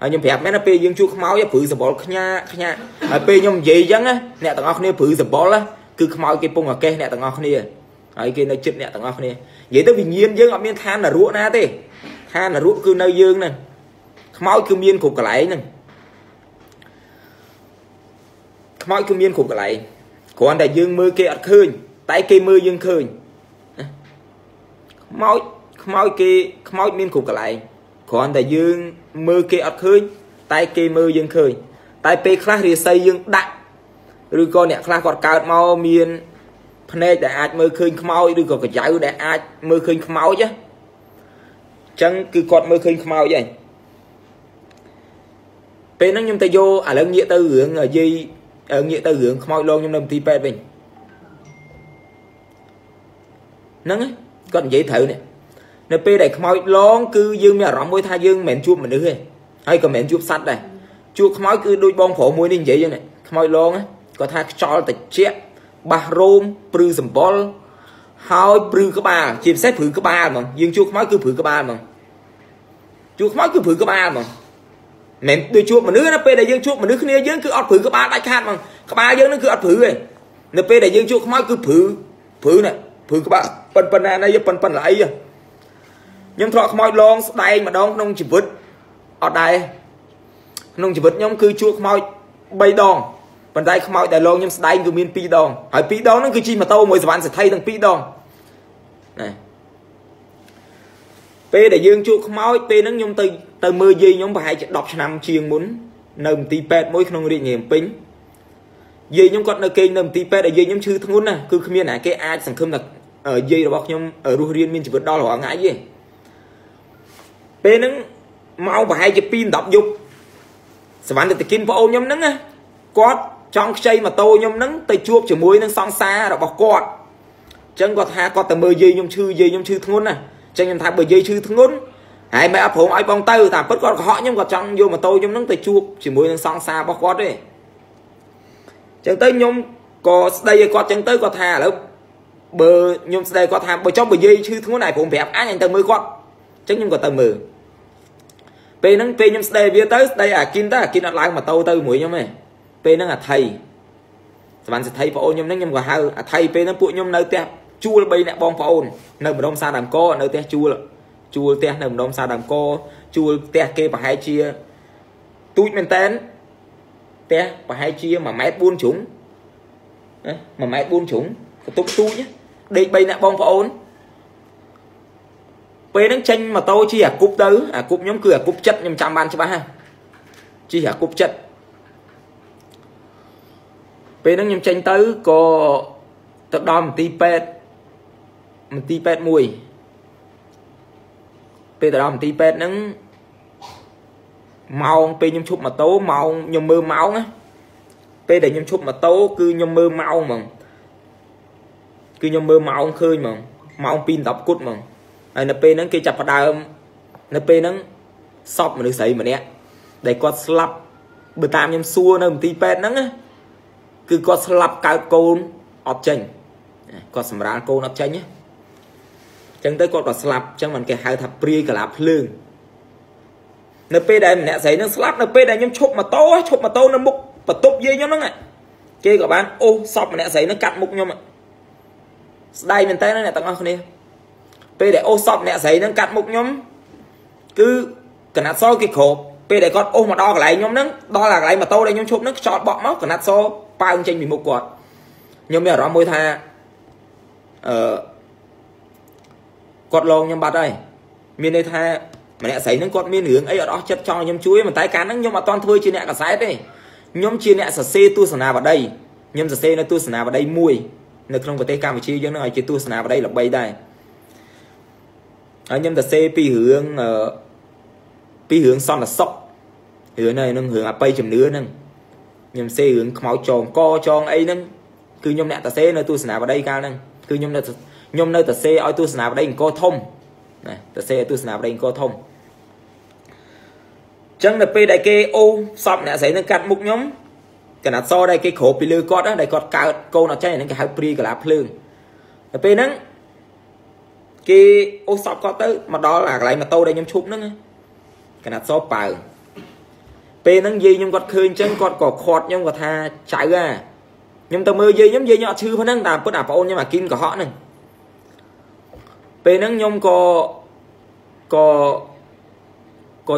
ហើយខ្ញុំប្រាប់មែនណាពេលយើងជួបខ្មោចព្រឺសម្បល់ខ្ញាខ្ញាហើយពេលខ្ញុំនិយាយអញ្ចឹងអ្នកទាំងអស់គ្នាព្រឺសម្បល់គឺខ្មោចគេពងអាកេះអ្នកទាំងអស់គ្នាហើយគេនៅចិត្តអ្នកទាំងអស់គ្នានិយាយទៅវិញ្ញាណយើងអត់មានឋាននរកណាទេឋាននរកគឺនៅយើងហ្នឹងខ្មោចគឺមានគ្រប់កន្លែងហ្នឹងខ្មោចគឺមានគ្រប់កន្លែង គ្រាន់តែយើងមើលគេអត់ឃើញតែគេមើលយើងឃើញខ្មោចខ្មោចគេខ្មោចមានគ្រប់កន្លែងគ្រាន់តែយើងមើលគេអត់ឃើញតែគេមើលយើងឃើញតែពេលខ្លះរាសីយើងដាក់ឬក៏អ្នកខ្លះគាត់កើតមកមានភ្នែកដែលអាចមើលឃើញខ្មោចឬក៏កញ្ចៅដែលអាចមើលឃើញខ្មោចណាអញ្ចឹងគឺគាត់មើលឃើញខ្មោចហើយពេលហ្នឹងខ្ញុំទៅយកឥឡូវងាកទៅរឿងយាយ ងាកទៅរឿងខ្មោចលងខ្ញុំនៅមន្ទីរពេទ្យវិញហ្នឹងគាត់និយាយត្រូវនេះនៅពេលដែលខ្មោចឡងគឺយើងមានអារម្មណ៍មួយថាយើងមិនមែនជួបមនុស្សទេហើយក៏មិនមែនជួបសត្វដែរជួបខ្មោចគឺដូចបងប្រុសមួយនេះនិយាយហ្នឹងខ្មោចឡងគាត់ថាខ្យល់តិចបាសរោមព្រឺសម្បុរហើយព្រឺក្បាលជាពិសេសព្រឺក្បាលហ្មងយើងជួបខ្មោចគឺព្រឺក្បាលហ្មងជួបខ្មោចគឺព្រឺក្បាលហ្មង មិនដូចជួបមនុស្សណាពេលដែលយើងជួបមនុស្សគ្នាយើងគឺអត់ព្រឺក្បាលដាច់ខាតហ្មងក្បាលយើងនឹងគឺអត់ព្រឺទេនៅពេលដែលយើងជួបខ្មោចគឺព្រឺព្រឺណាព្រឺក្បាលប៉ុនប៉ុណ្ណានេះប៉ុនប៉ុនល្អីខ្ញុំធ្លាប់ខ្មោចឡងស្ដែងម្ដងក្នុងជីវិតអត់ដែរក្នុងជីវិតខ្ញុំគឺជួបខ្មោច3ដងប៉ុន្តែខ្មោចដែលឡងខ្ញុំស្ដែងគឺមាន2ដងហើយ2ដងហ្នឹងគឺជិះម៉ូតូមួយសវណ្ណសិទ្ធិទាំង2ដងណាពេលដែលយើងជួបខ្មោចពេលហ្នឹងខ្ញុំទៅ ទៅមើលយាយខ្ញុំប្រហែលជា10ឆ្នាំជាងមុននៅមន្ទីរពេទ្យមួយក្នុងរាជធានីភ្នំពេញយាយខ្ញុំគាត់នៅគេងនៅមន្ទីរពេទ្យដែលយាយខ្ញុំឈឺធ្ងន់ណាគឺគ្មានណាគេអាចសង្ឃឹមថាយាយរបស់ខ្ញុំរស់រៀនមានជីវិតដល់រាល់ថ្ងៃទេពេលហ្នឹងម៉ោងប្រហែលជា2 10យប់សវណ្ណតគិនប្អូនខ្ញុំហ្នឹងណាគាត់ចង់ខ្ចីម៉ូតូខ្ញុំហ្នឹងទៅជួបជាមួយនឹងសង្សាររបស់គាត់អញ្ចឹងគាត់ថាគាត់ទៅមើលយាយខ្ញុំឈឺយាយខ្ញុំឈឺធ្ងន់ណាអញ្ចឹងខ្ញុំថាបើយាយឈឺធ្ងន់ ហើយមិនអត់ព្រមឲ្យបងទៅតាមពិតគាត់កុហកខ្ញុំគាត់ចង់យកម៉ូតូខ្ញុំហ្នឹងទៅជួបជាមួយនឹងសង្សាររបស់គាត់ទេអញ្ចឹងទៅខ្ញុំក៏ស្ដីឲ្យគាត់អញ្ចឹងទៅគាត់ថាឥឡូវបើខ្ញុំស្ដីគាត់ថាបើចុះបើយាយឈឺធ្ងន់ហើយព្រមប្រាប់អញអញទៅមើលគាត់អញ្ចឹងខ្ញុំក៏ទៅមើលពេលហ្នឹងពេលខ្ញុំស្ដីវាទៅស្ដីអាគិនទៅអាគិនអត់ឡើងម៉ូតូទៅជាមួយខ្ញុំទេពេលហ្នឹងអាថៃសវណ្ណសិទ្ធិបងអូនខ្ញុំហ្នឹងខ្ញុំក៏ហៅអាថៃពេលហ្នឹងពួកខ្ញុំនៅផ្ទះជួល3អ្នកបងប្អូននៅម្ដុំសាដើមកនៅផ្ទះជួល ជួលផ្ទះនៅម្ដុំសាដើមកជួលផ្ទះគេប្រហែលជាទូចមែនតែនផ្ទះប្រហែលជា1ម៉ែត្រ4ជ្រុងណា1ម៉ែត្រ4ជ្រុងកតុបទូចដេក3អ្នកបងប្អូនពេលហ្នឹងចេញម៉ូតូជិះអាគប់ទៅអាគប់ខ្ញុំគឺអាគប់ចិត្តខ្ញុំចាំបានច្បាស់ហ่ะជិះអាគប់ចិត្តពេលហ្នឹងខ្ញុំចេញទៅក៏ទៅដល់មន្ទីរពេទ្យមន្ទីរពេទ្យមួយ ពេលទៅដល់មន្ទីរពេទ្យហ្នឹងម៉ោងពេលខ្ញុំឈប់ម៉ូតូម៉ោងខ្ញុំមើលម៉ោងណាពេលដែលខ្ញុំឈប់ម៉ូតូគឺខ្ញុំមើលម៉ោងហ្មងគឺខ្ញុំមើលម៉ោងឃើញហ្មងម៉ោង2:10គត់ហ្មងហើយនៅពេលហ្នឹងគេចាប់ផ្ដើមនៅពេលហ្នឹងសពមនុស្សស្រីម្នាក់ដែលគាត់ស្លាប់បើតាមខ្ញុំសួរនៅមន្ទីរពេទ្យហ្នឹងណាគឺគាត់ស្លាប់កើតកូនអត់ចេញគាត់សម្រាលកូនអត់ចេញណា អញ្ចឹងទៅគាត់ក៏ស្លាប់អញ្ចឹងមិនគេហៅថាព្រាយកលាភ្លើងនៅពេលដែលម្នាក់ស្រីនឹងស្លាប់នៅពេលដែលខ្ញុំឈប់ម៉ូតូឈប់ម៉ូតូនៅមុខបន្ទប់យាយខ្ញុំហ្នឹងគេក៏បានអូសសពម្នាក់ស្រីនឹងកាត់មុខខ្ញុំស្ដាយមែនតើអ្នកទាំងអស់គ្នាពេលដែលអូសសពអ្នកស្រីនឹងកាត់មុខខ្ញុំគឺកណាត់សគេគ្របពេលដែលគាត់អូសមកដល់កន្លែងខ្ញុំហ្នឹងដល់កន្លែងម៉ូតូដែលខ្ញុំឈប់ហ្នឹងខ្យល់បក់មកកណាត់សប៉ើងចេញពីមុខគាត់ខ្ញុំមានអារម្មណ៍មួយថាអឺ គាត់ឡងខ្ញុំបាត់ហើយមានន័យថាម្នាក់ស្រីហ្នឹងគាត់មានរឿងអីអត់អស់ចិត្តចង់ខ្ញុំជួយប៉ុន្តែកាលហ្នឹងខ្ញុំអត់តន់ធ្វើជាអ្នកកសែតទេខ្ញុំជាអ្នកសរសេរទស្សនាវដ្តីខ្ញុំសរសេរនៅទស្សនាវដ្តីមួយនៅក្នុងប្រទេសកម្ពុជាយើងហ្នឹងឲ្យជាទស្សនាវដ្តីល្បីដែរហើយខ្ញុំសរសេរពីរឿងពីរឿងសន្តិសុខរឿងហ្នឹងនឹងរឿងអបិយជំនឿហ្នឹងខ្ញុំសេរឿងខ្មោចចងកចងអីហ្នឹងគឺខ្ញុំអ្នកតសេនៅទស្សនាបដីកាលហ្នឹងគឺខ្ញុំនៅ ខ្ញុំនៅតសេឲ្យទស្សនាបដីអង្គរធំណាតសេឲ្យទស្សនាបដីអង្គរធំចឹងនៅពេលដែលគេអូសពអ្នកស្រីនឹងកាត់មុខខ្ញុំកណាត់សដែលគេគ្របពីលើគាត់ដែលគាត់កើតកូនអត់ចេះហ្នឹងគេហៅព្រីកលាភ្លើងទៅពេលហ្នឹងគេអូសពគាត់ទៅមកដល់អាកន្លែងម៉ូតូដែលខ្ញុំឈប់ហ្នឹងកណាត់សប៉ៅពេលហ្នឹងយាយខ្ញុំគាត់ឃើញអញ្ចឹងគាត់ក៏ខាត់ខ្ញុំគាត់ថាចៅអាខ្ញុំទៅមើលយាយខ្ញុំយាយខ្ញុំអត់ឈឺហ្នឹងតែពុតអាប្អូនខ្ញុំអាគីនកុហកហ្នឹង ពេលហ្នឹងខ្ញុំក៏ក៏ក៏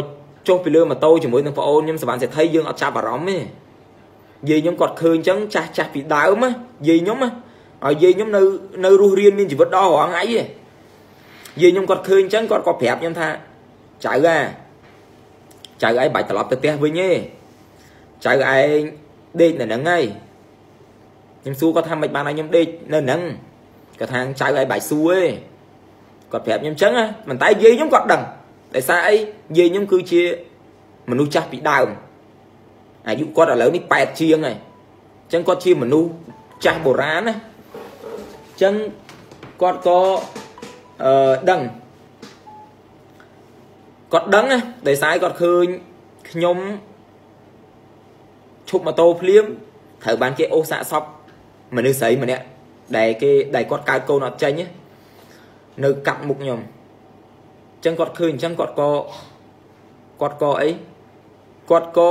ចុះពីលើម៉ូតូជាមួយនឹងប្អូនខ្ញុំសវណ្ណសេដ្ឋីយើងអត់ចាប់អារម្មណ៍ទេយាយខ្ញុំគាត់ឃើញអញ្ចឹងចាស់ចាស់ពីដើមយាយខ្ញុំហើយយាយខ្ញុំនៅនៅរស់រៀនមានជីវិតដល់រងថ្ងៃទេយាយខ្ញុំគាត់ឃើញអញ្ចឹងគាត់ក៏ប្រាប់ខ្ញុំថាចៅអាចៅឯងបាច់ត្រឡប់ទៅផ្ទះវិញទេចៅឯងដេកនៅហ្នឹងហើយខ្ញុំសួរគាត់ថាមិនបានឲ្យខ្ញុំដេកនៅហ្នឹងគាត់ថាចៅឯងបាច់សួរទេ គាត់ប្រាប់ខ្ញុំអញ្ចឹងប៉ុន្តែយាយខ្ញុំគាត់ដឹងដោយសារអីយាយខ្ញុំគឺជាមនុស្សចាស់ពីដើមអាយុគាត់ឥឡូវនេះ8ជាងហើយអញ្ចឹងគាត់ជាមនុស្សចាស់បុរាណណាអញ្ចឹងគាត់ក៏អឺដឹងគាត់ដឹងណាដោយសារគាត់ឃើញខ្ញុំឈប់ម៉ូតូភ្លាមត្រូវបានគេអូសសាកសពមនុស្សស្រីម្នាក់ដែលគេដែលគាត់កើតកូនអត់ចេញ នៅកាប់មុខខ្ញុំអញ្ចឹងគាត់ឃើញអញ្ចឹងគាត់ក៏គាត់ក៏អីគាត់ក៏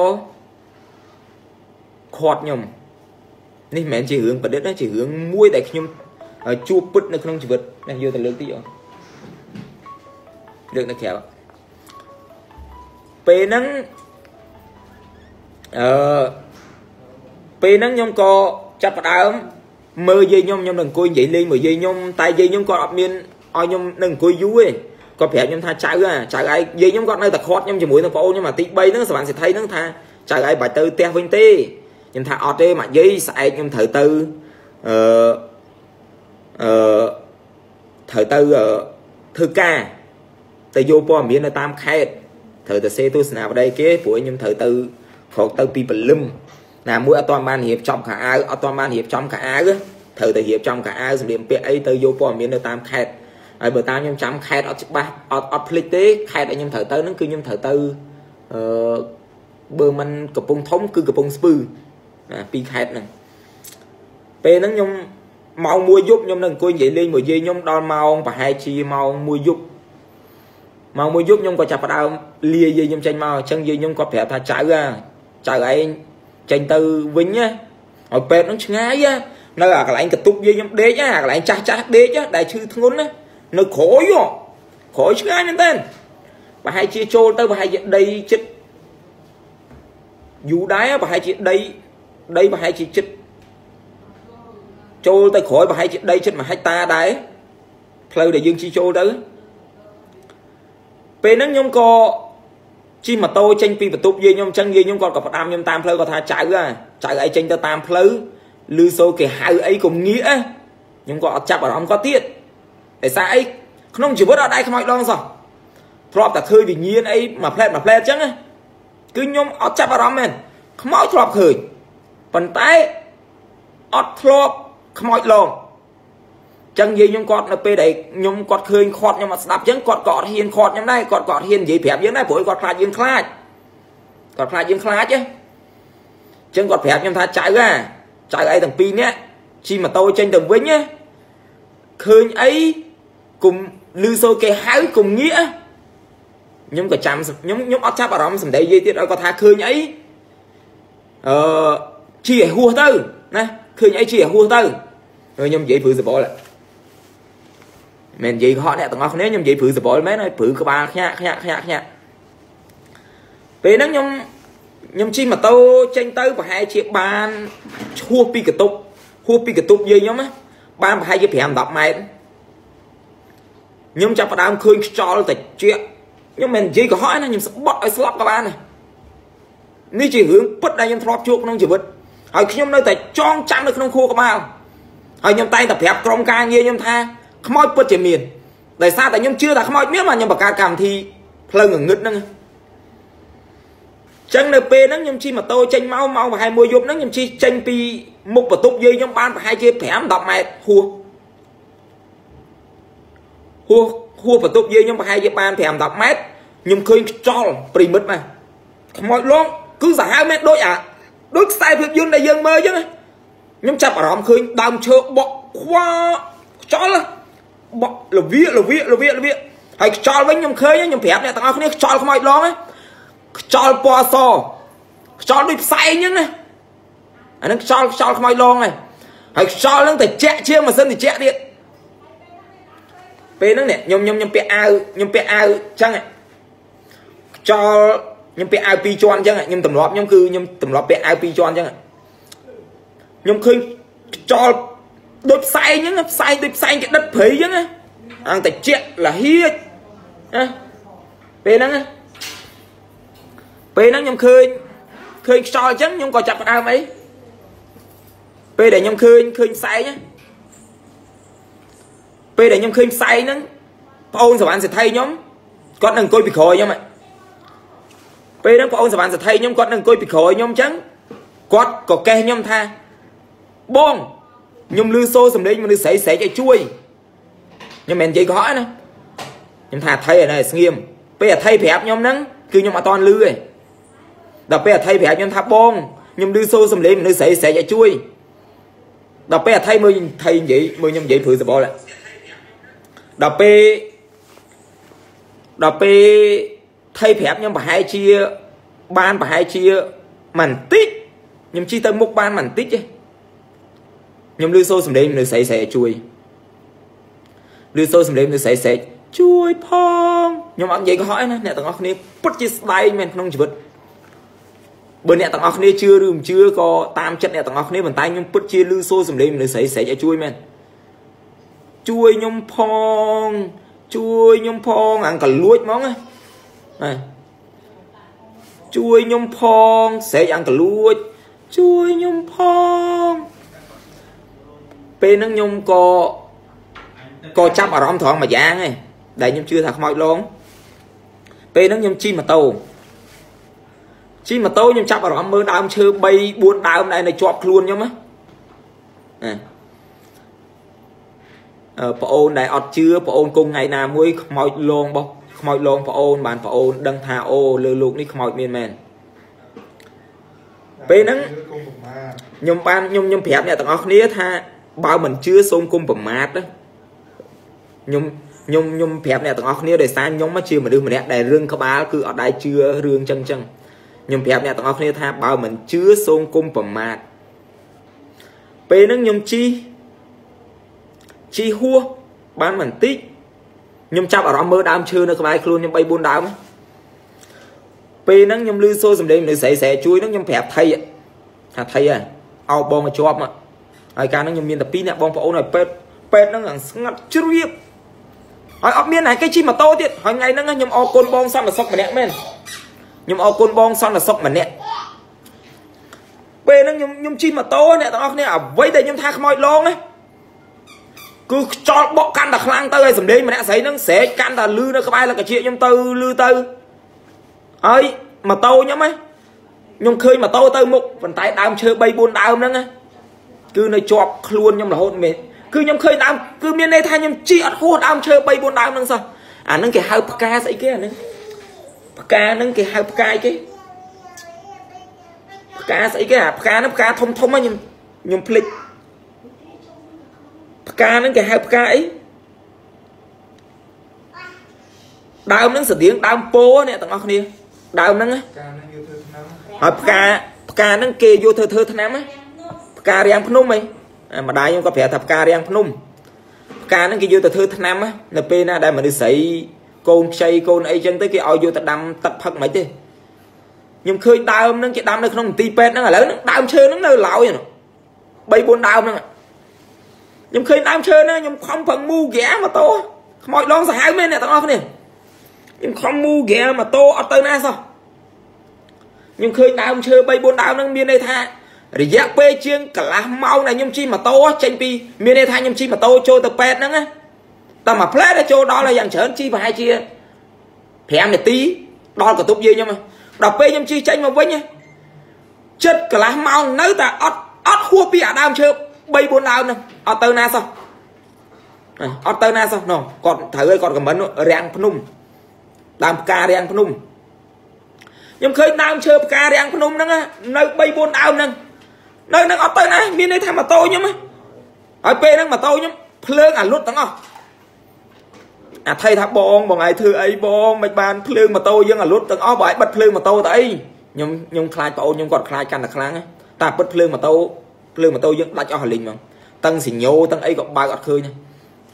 ខាត់ខ្ញុំនេះមិនមែនជារឿងប្រឌិតទេជារឿងមួយដែលខ្ញុំជួបពិតនៅក្នុងជីវិតនេះយកទៅលើកតិចអូលើកនៅក្រៅពេលហ្នឹងអឺពេលហ្នឹងខ្ញុំក៏ចាប់ផ្ដើមមើលយាយខ្ញុំខ្ញុំនឹងអង្គុយនិយាយលេងមួយយាយខ្ញុំតែយាយខ្ញុំគាត់អត់មាន ឲ្យខ្ញុំនឹងអង្គុយយូរទេគាត់ប្រាប់ខ្ញុំថាចៅចៅឯងយាយខ្ញុំគាត់នៅតែខាត់ខ្ញុំជាមួយនឹងប្អូនខ្ញុំអាទី3ហ្នឹងសវណ្ណសិទ្ធិហ្នឹងថាចៅឯងបាច់ទៅផ្ទះវិញទេខ្ញុំថាអត់ទេមកយាយស្អែកខ្ញុំត្រូវទៅអឺអឺត្រូវទៅធ្វើការទៅយកព័ត៌មាននៅតាមខេត្តត្រូវទៅសេទស្សនាបដីគេព្រោះខ្ញុំត្រូវទៅក្រោកទៅពីព្រលឹមណាមួយអត់ទាន់បានរៀបចំខោអាវអត់ទាន់បានរៀបចំខោអាវត្រូវទៅរៀបចំខោអាវសម្លៀកបំពាក់អីទៅយកព័ត៌មាននៅតាមខេត្ត ហើយបើតាមខ្ញុំចាំខេត្តអត់ច្បាស់អត់អត់ភ្លេចទេខេត្តដែលខ្ញុំត្រូវទៅហ្នឹងគឺខ្ញុំត្រូវទៅអឺបើមិនកំពង់ធំគឺកំពង់ស្ពឺណាពីរខេត្តហ្នឹងពេលហ្នឹងខ្ញុំម៉ោង1យប់ខ្ញុំនឹងអង្គុយនិយាយលេងមួយយាយខ្ញុំដល់ម៉ោងប្រហែលជាម៉ោង1យប់ម៉ោង1យប់ខ្ញុំក៏ចាប់ផ្ដើមលាយាយខ្ញុំចេញមកអញ្ចឹងយាយខ្ញុំក៏ប្រាប់ថាចៅចៅឯងចេញទៅវិញណាឲ្យពេទ្យនឹងឆ្ងាយនៅអាកន្លែងកតុបយាយខ្ញុំដេកអាកន្លែងចាស់ចាស់ដេកដែលឈឺធ្ងន់ណា នៅក្រោយក្រោយឆ្ងាយមែនតើប្រហែលជាចូលទៅប្រហែលជាដីចិត្តយូរដែរប្រហែលជាដីដីប្រហែលជាចិត្តចូលទៅក្រោយប្រហែលជាដីចិត្ត1ហិកតាដែរផ្លូវដែលយើងជិះចូលទៅពេលហ្នឹងខ្ញុំក៏ជិះម៉ូតូចេញពីបន្ទប់យាយខ្ញុំអញ្ចឹងយាយខ្ញុំគាត់ក៏ផ្ដាំខ្ញុំតាមផ្លូវគាត់ថាចៅចៅអីចេញទៅតាមផ្លូវឮសូរគេហៅអីកុំងាកខ្ញុំក៏អត់ចាប់អារម្មណ៍គាត់ទៀត ដោយសារអីក្នុងជីវិតអត់ដែរខ្មោចដងសោះធ្លាប់តែឃើញវិញ្ញាណអីមួយផ្លែតមួយផ្លែតអញ្ចឹងគឺខ្ញុំអត់ចាប់អារម្មណ៍មែនខ្មោចធ្លាប់ឃើញប៉ុន្តែអត់ធ្លាប់ខ្មោចឡងចឹងនិយាយខ្ញុំគាត់នៅពេលដែលខ្ញុំគាត់ឃើញខាត់ខ្ញុំអត់ស្ដាប់ចឹងគាត់ក៏អត់ហ៊ានខាត់ខ្ញុំដែរគាត់ក៏អត់ហ៊ាននិយាយប្រាប់យើងដែរព្រោះគាត់ខ្លាចយើងខ្លាចគាត់ខ្លាចយើងខ្លាចហ៎ចឹងគាត់ប្រាប់ខ្ញុំថាចៅហ่าចៅអីទាំងពីរនាក់ជិះម៉ូតូចេញទៅវិញណាឃើញអី គុំឮសូរគេហៅគុំងាកខ្ញុំក៏ចាំខ្ញុំខ្ញុំអត់ចាប់អារម្មណ៍សម្ដីយាយទៀតឲ្យគាត់ថាឃើញអីអឺជិះឲ្យហួសទៅណាឃើញអីជិះឲ្យហួសទៅខ្ញុំនិយាយព្រឺសបល់មិននិយាយកុហកអ្នកទាំងអស់គ្នាខ្ញុំនិយាយព្រឺសបល់មែនហើយព្រឺក្បាលខ្ញាក់ខ្ញាក់ខ្ញាក់ខ្ញាក់ពេលហ្នឹងខ្ញុំខ្ញុំជិះម៉ូតូចេញទៅប្រហែលជាបានឈួសពីកតុបហួសពីកតុបយាយខ្ញុំណាបានប្រហែលជា5 10ម៉ែត្រ ខ្ញុំចាប់ផ្ដើមឃើញខ្យល់តិចខ្ញុំមិននិយាយកុហកណាខ្ញុំស្បត់ឲ្យស្លាប់ក៏បានដែរនេះជារឿងពិតដែលខ្ញុំធ្លាប់ជួបក្នុងជីវិតហើយខ្ញុំនៅតែចងចាំនៅក្នុងខួរក្បាលហើយខ្ញុំតែងតែប្រាប់ក្រុមការងារខ្ញុំថាខ្មោចពិតជាមានដោយសារតែខ្ញុំជឿថាខ្មោចមានមកខ្ញុំបង្កើតកម្មវិធីផ្លូវងងឹតហ្នឹងចឹងនៅពេលហ្នឹងខ្ញុំជិះម៉ូតូចេញមកមកប្រហែលមួយយប់ហ្នឹងខ្ញុំជិះចេញពីមុខបន្ទប់យាយខ្ញុំបានប្រហែលជា5 10ម៉ែត្រហួស ហួហួបន្ទប់យាយខ្ញុំប្រហែលជាបាន5 10ម៉ែត្រខ្ញុំឃើញខ្យល់ប្រិមិត្តមកខ្មោចលងគឺសាហាវមែនដូចអាដូចខ្សែភាពយន្តដែលយើងមើលអញ្ចឹងខ្ញុំចាប់អារម្មណ៍ឃើញដើមឈើបក់ខ្វល់ខ្យល់បក់លវាលវាលវាលវាហើយខ្យល់វិញខ្ញុំឃើញខ្ញុំប្រាប់អ្នកទាំងអស់គ្នាខ្យល់ខ្មោចឡងខ្យល់ពណ៌សខ្យល់ដូចផ្សែងអញ្ចឹងណាអានឹងខ្យល់ខ្យល់ខ្មោចឡងហើយហើយខ្យល់ហ្នឹងតែជាក់ជាងម៉ាស៊ីនត្រជាក់ទៀត ពេលហ្នឹងនេះខ្ញុំខ្ញុំខ្ញុំពាក់អាវខ្ញុំពាក់អាវអញ្ចឹងខ្យល់ខ្ញុំពាក់អាវពីរជាន់អញ្ចឹងខ្ញុំទម្លាប់ខ្ញុំគឺខ្ញុំទម្លាប់ពាក់អាវពីរជាន់អញ្ចឹងខ្ញុំឃើញខ្យល់ដូចផ្សែងអញ្ចឹងផ្សែងដូចផ្សែងគេដិតព្រៃអញ្ចឹងអាងតែជាក់លហៀចណាពេលហ្នឹងពេលហ្នឹងខ្ញុំឃើញឃើញខ្យល់អញ្ចឹងខ្ញុំក៏ចាប់ផ្ដើមអីពេលដែលខ្ញុំឃើញឃើញផ្សែង ពេលដែលខ្ញុំឃើញផ្សែងហ្នឹងប្អូនសវណ្ណសេដ្ឋីខ្ញុំគាត់នឹងអង្គុយពីក្រោយខ្ញុំពេលហ្នឹងបងអូនសវណ្ណសេដ្ឋីខ្ញុំគាត់នឹងអង្គុយពីក្រោយខ្ញុំអញ្ចឹងគាត់ក៏កេះខ្ញុំថាបងខ្ញុំលឺសូរសំឡេងមនុស្សស្រីស្រែកឲ្យជួយខ្ញុំមិននិយាយកុហកណាខ្ញុំថាថៃអានេះស្ងៀមពេលអថ័យប្រាប់ខ្ញុំហ្នឹងគឺខ្ញុំអត់តន់លឺទេដល់ពេលអថ័យប្រាប់ខ្ញុំថាបងខ្ញុំលឺសូរសំឡេងមនុស្សស្រីស្រែកឲ្យជួយដល់ពេលអថ័យមើលថៃនិយាយមើលខ្ញុំនិយាយព្រឺសបល់ ដល់ពេលដល់ពេលថៃប្រាប់ខ្ញុំប្រហែលជាបានប្រហែលជាមិនតិចខ្ញុំជិះទៅមុខបានមិនតិចទេខ្ញុំលឺសូរសំឡេងមនុស្សស្រីស្រែកឲ្យជួយលឺសូរសំឡេងមនុស្សស្រីស្រែកជួយផងខ្ញុំអត់និយាយកុហកទេណាអ្នកទាំងអស់គ្នាពិតជាស្ដែងមែនក្នុងជីវិតបើអ្នកទាំងអស់គ្នាជឿឬមិនជឿក៏តាមចិត្តអ្នកទាំងអស់គ្នាប៉ុន្តែខ្ញុំពិតជាលឺសូរសំឡេងមនុស្សស្រីស្រែកឲ្យជួយមែន ជួយខ្ញុំផង ជួយខ្ញុំផងអាងកលួចហ្មងណាជួយខ្ញុំផងស្រែកអាងកលួច ជួយខ្ញុំផងពេលហ្នឹងខ្ញុំក៏ក៏ចាប់អារម្មណ៍ត្រង់មួយយ៉ាងឯងដែលខ្ញុំជឿថាខ្មោចឡងពេលហ្នឹងខ្ញុំជិះម៉ូតូជិះម៉ូតូខ្ញុំចាប់អារម្មណ៍មើលដើមឈើ3 4ដើមដែលនៅជាប់ខ្លួនខ្ញុំណាអឺ ប្អូនដែលអត់ជឿប្អូនគង់ថ្ងៃណាមួយខ្មោចលងរបស់ខ្មោចលងប្អូនបានប្អូនដឹងថាអូលើលោកនេះខ្មោចមានមែនពេលហ្នឹងខ្ញុំបានខ្ញុំខ្ញុំប្រាប់អ្នកទាំងអស់គ្នាថាបើមិនជឿសូមគុំប្រមាទខ្ញុំខ្ញុំខ្ញុំប្រាប់អ្នកទាំងអស់គ្នាដោយសារខ្ញុំជាមនុស្សម្នាក់ដែលរឿងក្បាលគឺអត់ដែរជឿរឿងចឹងចឹងខ្ញុំប្រាប់អ្នកទាំងអស់គ្នាថាបើមិនជឿសូមគុំប្រមាទពេលហ្នឹងខ្ញុំជី ជីហួសបានបន្តិចខ្ញុំចាប់អារម្មណ៍មើលដើមឈើនៅក្បែរខ្លួនខ្ញុំ3 4ដើមពេលហ្នឹងខ្ញុំឮសូរសំឡេងមនុស្សស្រីស្រីជួយហ្នឹងខ្ញុំប្រាប់ថៃថាថៃហ៎អោបងមកជាប់ហើយកាលហ្នឹងខ្ញុំមានតែ2អ្នកបងប្អូនហើយពេទ្យពេទ្យហ្នឹងស្ងាត់ជ្រាបហើយអត់មានណាគេជិះម៉ូតូទៀតហើយថ្ងៃហ្នឹងខ្ញុំអរគុណបងសន្តិសុខម្នាក់មែនខ្ញុំអរគុណបងសន្តិសុខម្នាក់ពេលហ្នឹងខ្ញុំខ្ញុំជិះម៉ូតូអ្នកទាំងអស់គ្នាអ្វីដែលខ្ញុំថាខ្មោចឡងណា គឺខ្យល់បក់កាន់តែខ្លាំងទៅហើយសម្លេងម្នាក់ស្រីហ្នឹងស្រែកកាន់តែលឺនៅក្បែរលកជាខ្ញុំទៅលឺទៅហើយម៉ូតូខ្ញុំហ៎ខ្ញុំឃើញម៉ូតូទៅមុខប៉ុន្តែដើមឈើ3 4ដើមហ្នឹងគឺនៅជាប់ខ្លួនខ្ញុំរហូតមែនគឺខ្ញុំឃើញដើមគឺមានន័យថាខ្ញុំជីអត់ហួសដើមឈើ3 4ដើមហ្នឹងសោះអាហ្នឹងគេហៅផ្កាស្អីគេអាហ្នឹងផ្កាហ្នឹងគេហៅផ្កាអីគេផ្កាស្អីគេអាផ្កាហ្នឹងផ្កាធំធំខ្ញុំខ្ញុំភ្លេច ផ្កាហ្នឹងគេហៅផ្កាអីដើមហ្នឹងស្តៀងដើមពោអ្នកទាំងអស់គ្នាដើមហ្នឹងហើយផ្កាផ្កាហ្នឹងគេយកធ្វើធ្វើថ្នាំផ្ការាំងភ្នំអីម្ដាយខ្ញុំក៏ប្រាប់ថាផ្ការាំងភ្នំផ្កាហ្នឹងគេយកទៅធ្វើថ្នាំនៅពេលណាដែលមនុស្សស្រីកូនខ្ចីកូនអីចឹងទៅគេឲ្យយកទៅដាំទឹកផឹកមិនទេខ្ញុំឃើញដើមហ្នឹងគេដាំនៅក្នុងមន្ទីរពេទ្យហ្នឹងឥឡូវហ្នឹងដើមឈើហ្នឹងនៅឡើយ3 4ដើមហ្នឹង ខ្ញុំឃើញដើមឈើហ្នឹងខ្ញុំខំប្រឹងមូហ្គាម៉ូតូខ្មោចឡងសាហាវមែនអ្នកទាំងអស់គ្នាខ្ញុំខំមូហ្គាម៉ូតូអត់ទៅណាសោះខ្ញុំឃើញដើមឈើ3 4ដើមហ្នឹងមានន័យថារយៈពេលជាងកន្លះម៉ោងដែលខ្ញុំជិះម៉ូតូចេញពីមានន័យថាខ្ញុំជិះម៉ូតូចូលទៅពេទ្យហ្នឹងណាតែមួយផ្លែដែលចូលដល់ហើយយ៉ាងច្រើនជិះប្រហែលជា5នាទីដល់កន្ទប់យើងខ្ញុំដល់ពេលខ្ញុំជិះចេញមកវិញចិត្តកន្លះម៉ោងនៅតែអត់អត់ហួសពីអាដើមឈើ 3 4ដើមហ្នឹងអត់ទៅណាសោះអត់ទៅណាសោះណោះគាត់ត្រូវឲ្យគាត់ខមមិនរាំងភ្នំដើមផ្ការាំងភ្នំខ្ញុំឃើញដើមឈើផ្ការាំងភ្នំហ្នឹងនៅ3 4ដើមហ្នឹងនៅនឹងអត់ទៅណាមានន័យថាម៉ូតូខ្ញុំហើយពេលហ្នឹងម៉ូតូខ្ញុំភ្លើងអាលុតទាំងអស់អាថៃថាបងបងឯងធ្វើអីបងមិនបានភ្លើងម៉ូតូយើងអាលុតទាំងអស់បងឯងបិទភ្លើងម៉ូតូទៅអីខ្ញុំខ្ញុំខ្លាចបងអូនខ្ញុំគាត់ខ្លាចកាន់តែខ្លាំងតែបិទភ្លើងម៉ូតូ ភ្លើងម៉ូតូយើងដាច់អស់រលីងហ្មងតឹងសញ្ញោតឹងអីក៏បើកអត់ឃើញ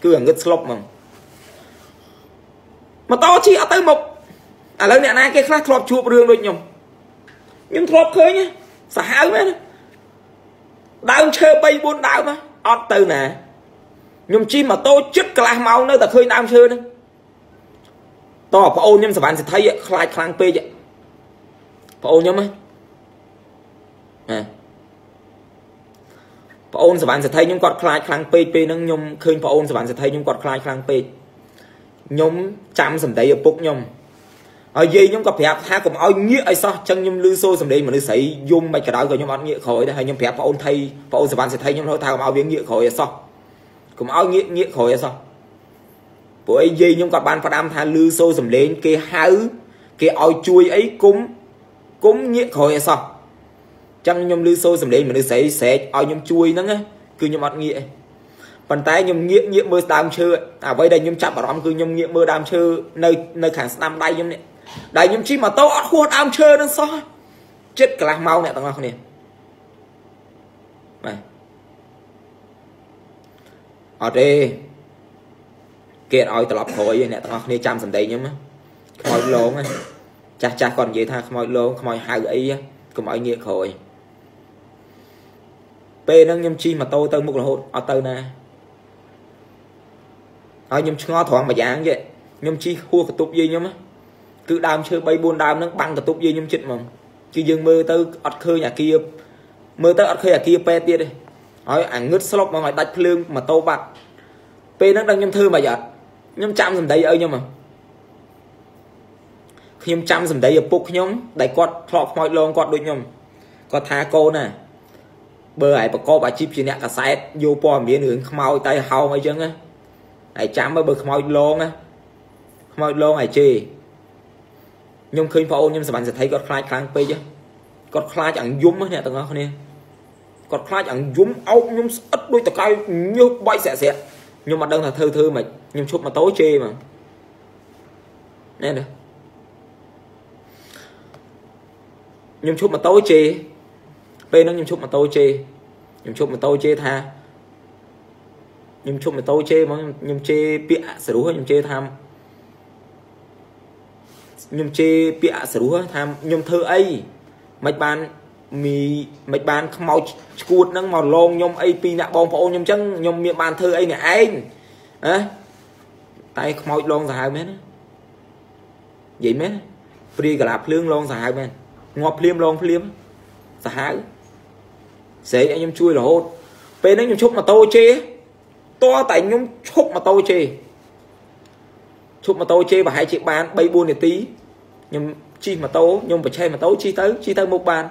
គឺអាងឹតស្លុបហ្មងម៉ូតូជិះអត់ទៅមុខឥឡូវអ្នកណាគេខ្លះធ្លាប់ជួបរឿងដូចខ្ញុំខ្ញុំធ្លាប់ឃើញសាហាវមែនដើមឈើ3 4ដើមអត់ទៅណាខ្ញុំជិះម៉ូតូជិតកន្លះម៉ោងនៅតែឃើញដើមឈើហ្នឹងតោះប្អូនខ្ញុំសវណ្ណសិទ្ធិខ្លាចខ្លាំងពេកប្អូនខ្ញុំហ៎ ប្អូនសវណ្ណសិទ្ធិខ្ញុំគាត់ខ្លាចខ្លាំងពេកពេលហ្នឹងខ្ញុំឃើញប្អូនសវណ្ណសិទ្ធិខ្ញុំគាត់ខ្លាចខ្លាំងពេកខ្ញុំចាំសម្ដីឪពុកខ្ញុំហើយយាយខ្ញុំក៏ប្រាប់ថាកុំឲ្យងាកឲ្យសោះចឹងខ្ញុំលឺសូរសម្លេងមនុស្សស្រីយំមិនក៏ដោយក៏ខ្ញុំអត់ងាកក្រោយដែរហើយខ្ញុំប្រាប់ប្អូនថៃប្អូនសវណ្ណសេដ្ឋីខ្ញុំថាកុំឲ្យវាងាកក្រោយឲ្យសោះកុំឲ្យងាកងាកក្រោយឲ្យសោះព្រោះអីយាយខ្ញុំគាត់បានផ្ដាំថាលឺសូរសំឡេងគេហៅគេឲ្យជួយអីគុំគុំងាកក្រោយអសោះ ចឹងខ្ញុំលឺសូរសំឡេងមនុស្សស្រីស្រែកឲ្យខ្ញុំជួយហ្នឹងគឺខ្ញុំអត់ងាកទេប៉ុន្តែខ្ញុំងាកងាកមើលដើមឈើអ្វីដែលខ្ញុំចាប់អារម្មណ៍គឺខ្ញុំងាកមើលដើមឈើនៅនៅខាងស្ដាំដៃខ្ញុំនេះដៃខ្ញុំជិះម៉ូតូអត់ហួសដើមឈើហ្នឹងសោះចិត្តកន្លះម៉ោងអ្នកទាំងអស់គ្នាបាទអត់ទេគេឲ្យត្រឡប់ក្រោយអ្នកទាំងអស់គ្នាចាំសម្ដីខ្ញុំខ្មោចលងចាស់ចាស់គាត់និយាយថាខ្មោចលងខ្មោចហៅអីកុំឲ្យងាកក្រោយ ពេលហ្នឹងខ្ញុំជិះម៉ូតូទៅមុខរហូតអត់ទៅណាហើយខ្ញុំឆ្ងល់ត្រង់មួយយ៉ាងទេខ្ញុំជិះហួសកតុបយាយខ្ញុំគឺដើមឈើ3 4ដើមហ្នឹងបាំងកតុបយាយខ្ញុំចិត្តហ្មងគឺយើងមើលទៅអត់ឃើញអាគារមើលទៅអត់ឃើញអាគារពេទ្យទៀតទេហើយអាងឹតស្លុបហ្មងឲ្យដាច់ភ្លើងម៉ូតូបាត់ពេលហ្នឹងដល់ខ្ញុំធ្វើមិនអត់ខ្ញុំចាំសម្ដីឲ្យខ្ញុំហ៎ខ្ញុំចាំសម្ដីឪពុកខ្ញុំដែលគាត់ធ្លាប់ខ្មោចលងគាត់ដូចខ្ញុំគាត់ថាកូនណា បើឯប្រកបអាជីពជាអ្នកកសែតយកព័ត៌មានរឿងខ្មោចតែហោងអីចឹងណាហើយចាំបើខ្មោចលងណាខ្មោចលងឯជេខ្ញុំឃើញបងអូនខ្ញុំសវណ្ណសេដ្ឋីគាត់ខ្លាចខ្លាំងពេកគាត់ខ្លាចអង្យំអ្នកទាំងអស់គ្នាគាត់ខ្លាចអង្យំអោបខ្ញុំស្អិតដូចតកៅញើសបាច់ស្រាក់ស្រាក់ខ្ញុំអត់ដឹងថាធ្វើធ្វើមិនខ្ញុំឈប់ម៉ូតូជេមកណែណាខ្ញុំឈប់ម៉ូតូជេ ពេលហ្នឹងខ្ញុំឈប់ម៉ូតូជេខ្ញុំឈប់ម៉ូតូជេថាខ្ញុំឈប់ម៉ូតូជេហ្មងខ្ញុំជេពាក្យអសរុះខ្ញុំជេថាខ្ញុំជេពាក្យអសរុះថាខ្ញុំធ្វើអីមិនបានមីមិនបានខ្មោចឈួតហ្នឹងមកលងខ្ញុំអីពីអ្នកបងប្អូនខ្ញុំអញ្ចឹងខ្ញុំមានបានធ្វើអីអ្នកឯងណាតែខ្មោចលងសាហាវមែននិយាយមែនព្រាយកលាភ្លើងលងសាហាវមែនងាប់ភ្លាមលងភ្លាមសាហាវ ស្រែកឲ្យខ្ញុំជួយរហូតពេលហ្នឹងខ្ញុំឈប់ម៉ូតូជេតើតែខ្ញុំឈប់ម៉ូតូជេឈប់ម៉ូតូជេប្រហែលជាបាន3 4នាទីខ្ញុំជិះម៉ូតូខ្ញុំប្រឆេះម៉ូតូជិះទៅជិះទៅមុខបាន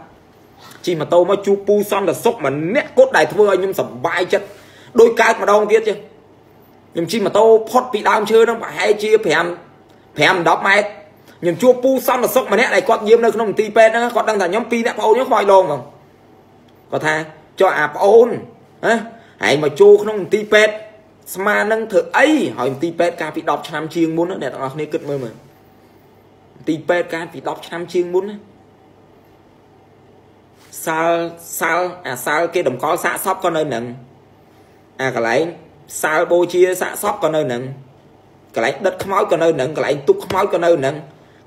ជិះម៉ូតូមកជួបពូសន្តិសុខម្នាក់គត់ដែលធ្វើឲ្យខ្ញុំសប្បាយចិត្តដោយកើតម្ដងទៀតចឹងខ្ញុំជិះម៉ូតូផុតពីដើមឈើហ្នឹងប្រហែលជា5 5 10ម៉ែត្រខ្ញុំជួបពូសន្តិសុខម្នាក់ដែលគាត់យាមនៅក្នុងមន្ទីរពេទ្យហ្នឹងគាត់ដឹងថាខ្ញុំពីរអ្នកប្អូនខ្ញុំខ្មោចលងហ្នឹង គាត់ថាចុះអាប្អូនណាឯងមកចូលក្នុងមន្ទីរពេទ្យស្មាននឹងធ្វើអីហើយមន្ទីរពេទ្យកាលពី10ឆ្នាំជាងមុនអ្នកទាំងអស់គ្នាគិតមើលមើលមន្ទីរពេទ្យកាលពី10ឆ្នាំជាងមុនណាសាលសាលអាសាលគេតម្កល់សាកសពក៏នៅនឹងអាកន្លែងសាលបូជាសាកសពក៏នៅនឹងកន្លែងដិតខ្មោចក៏នៅនឹងកន្លែងទុកខ្មោចក៏នៅនឹង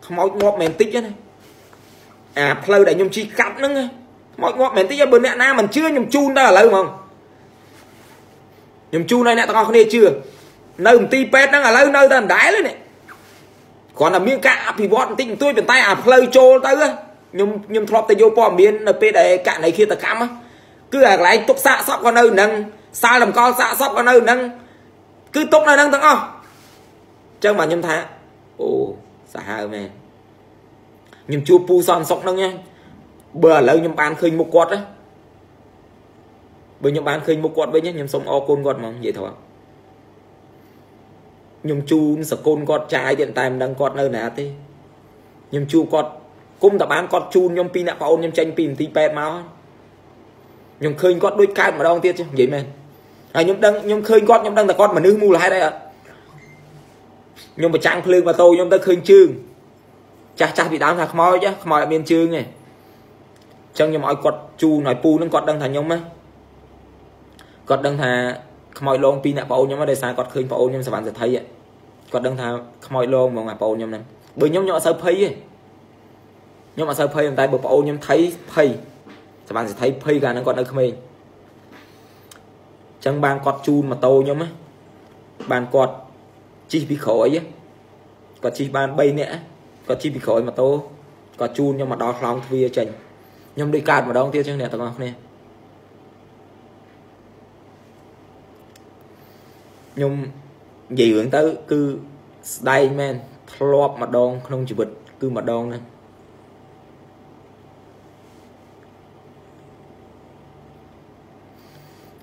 ខ្មោចងាប់មែនតិចណាអាផ្លូវដែលខ្ញុំជិះកាប់ហ្នឹងខ្មោចងាប់មែនតិចបើអ្នកណាមិនជឿខ្ញុំជូនទៅឥឡូវហ្មងខ្ញុំជូនឲ្យអ្នកទាំងអស់គ្នាជឿនៅមន្ទីរពេទ្យហ្នឹងឥឡូវនៅតែដដែលនេះគ្រាន់តែមានការអភិវឌ្ឍបន្តិចបន្តួចប៉ុន្តែអាផ្លូវចូលទៅខ្ញុំខ្ញុំធ្លាប់ទៅយកព័ត៌មាននៅពេលដែលករណីឃាតកម្មគឺអាកន្លែងទុកសាកសពក៏នៅនឹងសាលតម្កល់សាកសពក៏នៅនឹងគឺទុកនៅនឹងទាំងអស់អញ្ចឹងបាទខ្ញុំថាអូសាហាវមែនខ្ញុំជួបពូសនសុកហ្នឹង បើឥឡូវខ្ញុំបានឃើញមុខគាត់ណាបើខ្ញុំបានឃើញមុខគាត់វិញខ្ញុំសូមអរគុណគាត់ហ្មងនិយាយថាខ្ញុំជូនសកុនគាត់ចាយទៀតតែមិនដឹងគាត់នៅណាទេខ្ញុំជួបគាត់គុំតបានគាត់ជូនខ្ញុំពីអ្នកប្អូនខ្ញុំចេញពីមន្ទីរពេទ្យមកខ្ញុំឃើញគាត់ដូចកើតម្ដងទៀតនិយាយមែនហើយខ្ញុំដឹងខ្ញុំឃើញគាត់ខ្ញុំដឹងតែគាត់មនុស្សមូលហេតុអីអត់ខ្ញុំប្រចាំងភ្លើងម៉ូតូខ្ញុំទៅឃើញជើងចាស់ចាស់ពីដើមថាខ្មោចខ្មោចអត់មានជើងទេអញ្ចឹងខ្ញុំឲ្យគាត់ជូនឲ្យពូនឹងគាត់ដឹងថាខ្ញុំណាគាត់ដឹងថាខ្មោចលងពីអ្នកប្អូនខ្ញុំដោយសារគាត់ឃើញប្អូនខ្ញុំសវណ្ណសេដ្ឋីគាត់ដឹងថាខ្មោចលងហ្មងអាប្អូនខ្ញុំហ្នឹងបើខ្ញុំខ្ញុំអត់សូវភ័យទេខ្ញុំអត់សូវភ័យតែបើប្អូនខ្ញុំថៃភ័យសវណ្ណសេដ្ឋីភ័យកាលហ្នឹងគាត់នៅក្មេងចឹងបានគាត់ជូនម៉ូតូខ្ញុំណាបានគាត់ជិះពីក្រោយគាត់ជិះបាន3នាក់គាត់ជិះពីក្រោយម៉ូតូគាត់ជូនខ្ញុំមកដល់ខ្លោងទ្វារចេញ ខ្ញុំដូចកើតម្ដងទៀតចឹងអ្នកទាំងអស់គ្នាខ្ញុំនិយាយរឿងទៅគឺស្ដែងមែនធ្លាប់ម្ដង ក្នុងជីវិតគឺម្ដងហ្នឹង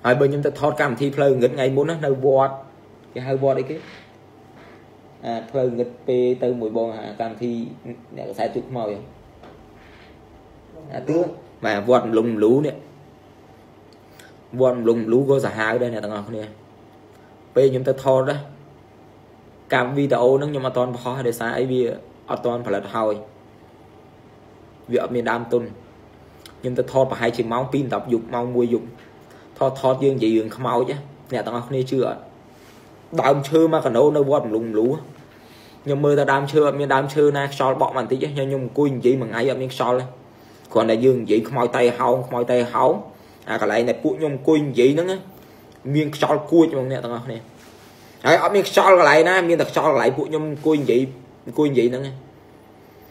ហើយបើខ្ញុំទៅថតកម្មវិធីផ្លូវងឹតថ្ងៃមុនណានៅវត្តគេហៅវត្តអីគេអាផ្លូវងឹតពេលទៅមួយបងអាកម្មវិធីអ្នកកសែតទូខ្មោច អាទឿបាទវត្តមលងមលូនេះវត្តមលងមលូក៏សាហាវដែរអ្នកទាំងអស់គ្នាពេលខ្ញុំទៅថតណាកម្មវីដេអូហ្នឹងខ្ញុំអត់តន់បង្ហោះដោយសារអីវាអត់តន់ផលិតហើយវាអត់មានដើមទុនខ្ញុំទៅថតប្រហែលជាម៉ោង2 10យប់ម៉ោង1យប់ថតថតយើងនិយាយរឿងខ្មោចអ្នកទាំងអស់គ្នាជឿអត់ដើមឈើមកកណូនៅវត្តមលុងមលូខ្ញុំមើលតែដើមឈើអត់មានដើមឈើណាខ្យល់បក់បន្តិចខ្ញុំខ្ញុំអង្គុយនិយាយមួយថ្ងៃអត់មានខ្យល់ទេ គ្រាន់តែយើងនិយាយខ្មោចតៃហោងខ្មោចតៃហោងអាកន្លែងដែលពួកខ្ញុំអង្គុយនិយាយហ្នឹងមានខ្យល់គួចហ្មងអ្នកទាំងអស់គ្នាហើយអត់មានខ្យល់កន្លែងណាមានតែខ្យល់កន្លែងពួកខ្ញុំអង្គុយនិយាយអង្គុយនិយាយហ្នឹង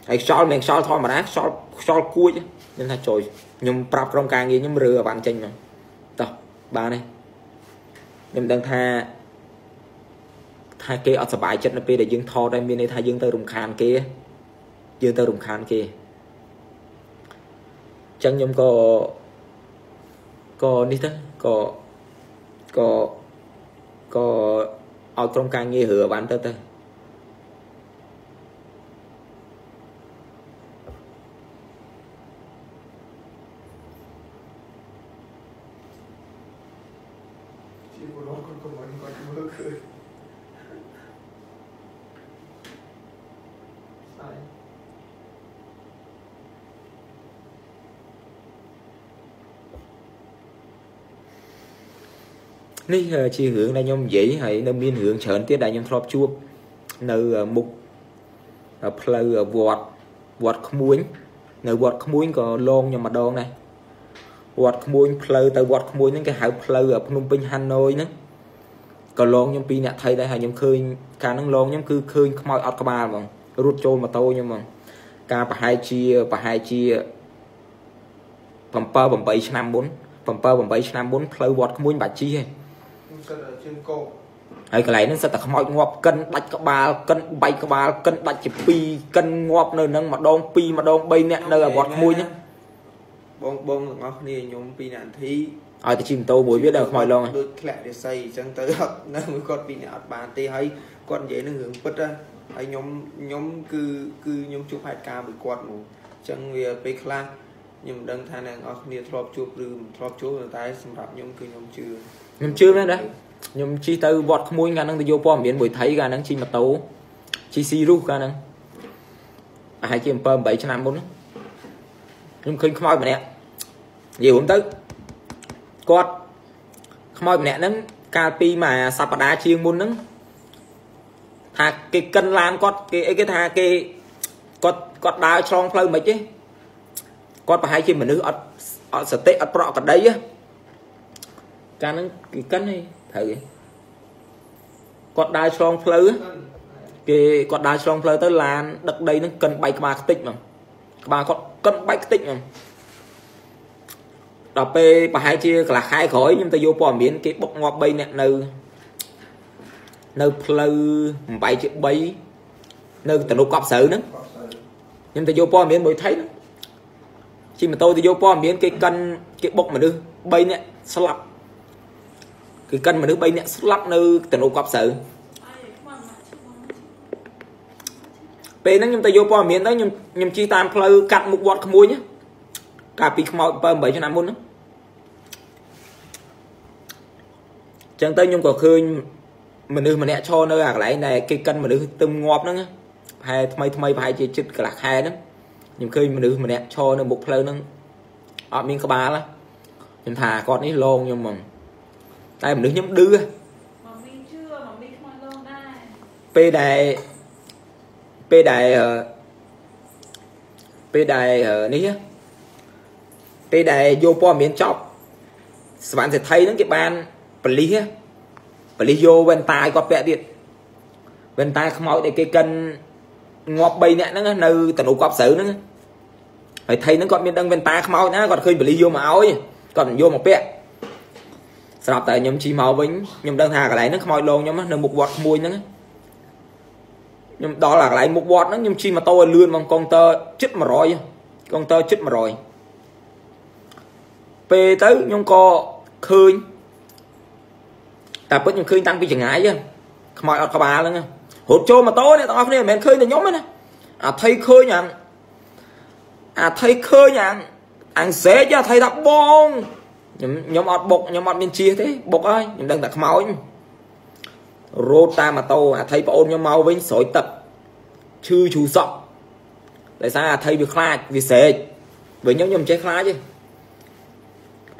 ហើយខ្យល់មិនខ្យល់ធម្មតាខ្យល់ខ្យល់គួចខ្ញុំថាចូលខ្ញុំប្រាប់ក្រុមការងារខ្ញុំរើអាវ៉ាន់ចេញមកតោះបានទេខ្ញុំដឹងថាថាគេអត់សុបាយចិត្តនៅពេលដែលយើងថតហើយមានន័យថាយើងទៅរំខានគេយើងទៅរំខានគេអញ្ចឹងខ្ញុំក៏ក៏នេះទៅក៏ក៏ក៏ឲ្យក្រុមការងាររើបានទៅទៅ នេះជារឿងដែលខ្ញុំនិយាយហើយនៅមានរឿងច្រើនទៀតដែលខ្ញុំធ្លាប់ជួបនៅមុខផ្លូវវត្តវត្តក្មួយនៅវត្តក្មួយក៏លងខ្ញុំម្ដងដែរវត្តក្មួយផ្លូវទៅវត្តក្មួយហ្នឹងគេហៅផ្លូវភ្នំពេញហាណូយហ្នឹងក៏លងខ្ញុំពីរអ្នកថៃដែរហើយខ្ញុំឃើញកាលហ្នឹងលងខ្ញុំគឺឃើញខ្មោចអត់ក្បាលហ្មងរត់ចូលម៉ូតូខ្ញុំហ្មងការប្រហែលជាប្រហែលជា7 8ឆ្នាំមុន7 8ឆ្នាំមុនផ្លូវវត្តក្មួយបាច់ជីទេ nhưng sao là trên cô ហើយកន្លែងហ្នឹងសិតតែខ្មោចងាប់កិនដាច់ក្បាលកិនបែកក្បាលកិនដាច់ជា2កិនងាប់នៅហ្នឹងម្ដង2ម្ដង3នាក់នៅអាវត្តក្មួយហ្នឹងបងបងទាំងអស់គ្នាខ្ញុំពីរអ្នកអន្ធីឲ្យទៅជិះម៉ូតូមួយវាដល់ខ្មោចឡងហើយដូចធ្លាក់រាសីអញ្ចឹងទៅអត់នៅមួយគាត់ពីរអ្នកអត់បានទេហើយគាត់និយាយនឹងរឿងពិតណាហើយខ្ញុំខ្ញុំគឺគឺខ្ញុំជួបហេតុការណ៍មួយគាត់មកអញ្ចឹងវាពេលខ្លះខ្ញុំមិនដឹងថាអ្នកទាំងអស់គ្នាធ្លាប់ជួបឬមិនធ្លាប់ជួបតែសម្រាប់ខ្ញុំគឺខ្ញុំជឿ ខ្ញុំជឿមែនដែរខ្ញុំជិះទៅវត្តក្មួយកាលហ្នឹងទៅយកព័ត៌មានមួយថៃកាលហ្នឹងជិះម៉ូតូជិះស៊ីរុសកាលហ្នឹងប្រហែលជា7 8ឆ្នាំមុនខ្ញុំឃើញខ្មោចម្នាក់និយាយរួមទៅគាត់ខ្មោចម្នាក់ហ្នឹងកាលពីមួយសប្តាហ៍ជាងមុនហ្នឹងថាគេកិនឡានគាត់គេអីគេថាគេគាត់គាត់ដើរឆ្លងផ្លូវមិនទេគាត់ប្រហែលជាមនុស្សអត់អត់សតិអត់ប្រក់កដីហ៎ កាលហ្នឹងគេកិនឯងត្រូវឯងគាត់ដើរឆ្លងផ្លូវគេគាត់ដើរឆ្លងផ្លូវទៅឡានដឹកដីហ្នឹងកិនបែកក្បាលខ្ទេចហ្មងក្បាលគាត់កិនបែកខ្ទេចហ្មងដល់ពេលប្រហែលជាកន្លះខែក្រោយខ្ញុំទៅយកព័ត៌មានគេបុកងាប់3នាក់នៅនៅផ្លូវបំបីជា3នៅតនុកប់ស្រូវហ្នឹងខ្ញុំទៅយកព័ត៌មានមួយថៃហ្នឹងជិះម៉ូតូទៅយកព័ត៌មានគេកិនគេបុកមនុស្ស3នាក់ស្លាប់ គឺកិនមនុស្ស3នាក់ស្លាប់នៅតនុកប់ស្រូវពេលហ្នឹងខ្ញុំទៅយកព័ត៌មានទៅខ្ញុំខ្ញុំជិះតាមផ្លូវកាត់មុខវត្តក្មួយណាកាលពីខ្មោច7 8ឆ្នាំមុនហ្នឹងចឹងទៅខ្ញុំក៏ឃើញមនុស្សម្នាក់ឈរនៅអាកន្លែងដែលគេកិនមនុស្សទឹមងាប់ហ្នឹងប្រហែលថ្មីថ្មីប្រហែលជាជិតកន្លះខែហ្នឹងខ្ញុំឃើញមនុស្សម្នាក់ឈរនៅមុខផ្លូវហ្នឹងអត់មានក្បាលខ្ញុំថាគាត់នេះលងខ្ញុំហ្មង តែមនុស្សខ្ញុំឌឺ mà mi chưa mà mi không ăn lông đây ពេលដែលពេលដែលអឺពេលដែលអឺនេះណាពេលដែលយកព័ត៌មានចប់សវណ្ណសេដ្ឋីហ្នឹងគេបានបលិសណាបលិសយកវ៉ែនតាឲ្យគាត់ពាក់ទៀតវ៉ែនតាខ្មោចដែលគេកិនងាប់3នាក់ហ្នឹងណានៅតនុកប់ស្រូវហ្នឹងណាហើយថៃហ្នឹងគាត់មានដឹងវ៉ែនតាខ្មោចណាគាត់ឃើញបលិសយកមកឲ្យគាត់មិនយកមកពាក់ ស្រាប់តែខ្ញុំជិះមកវិញខ្ញុំដឹងថាកន្លែងហ្នឹងខ្មោចលងខ្ញុំណានៅមុខវត្តក្មួយហ្នឹងណាខ្ញុំដល់អាកន្លែងមុខវត្តហ្នឹងខ្ញុំជិះម៉ូតូឲ្យលឿនមកកុងទ័រជិត100កុងទ័រជិត100ពេលទៅខ្ញុំក៏ឃើញតែពិតខ្ញុំឃើញតាំងពីចង្ងាយហ្នឹងខ្មោចអត់ក្បាលហ្នឹងរត់ចូលម៉ូតូអ្នកទាំងអស់គ្នាមិនមែនឃើញតែខ្ញុំទេណាអាថៃឃើញអាអាថៃឃើញអាអង្សេចអាថៃថាបង ខ្ញុំខ្ញុំអត់បុកខ្ញុំអត់មានជៀសទេបុកហើយខ្ញុំដឹងតែខ្មោចរត់តាមម៉ូតូអាថៃប្អូនខ្ញុំមកវិញស្រោចទឹកឈឺឈូសក់ដោយសារអាថៃវាខ្លាចវាស្រែកវិញខ្ញុំខ្ញុំមិនចេះខ្លាចទេ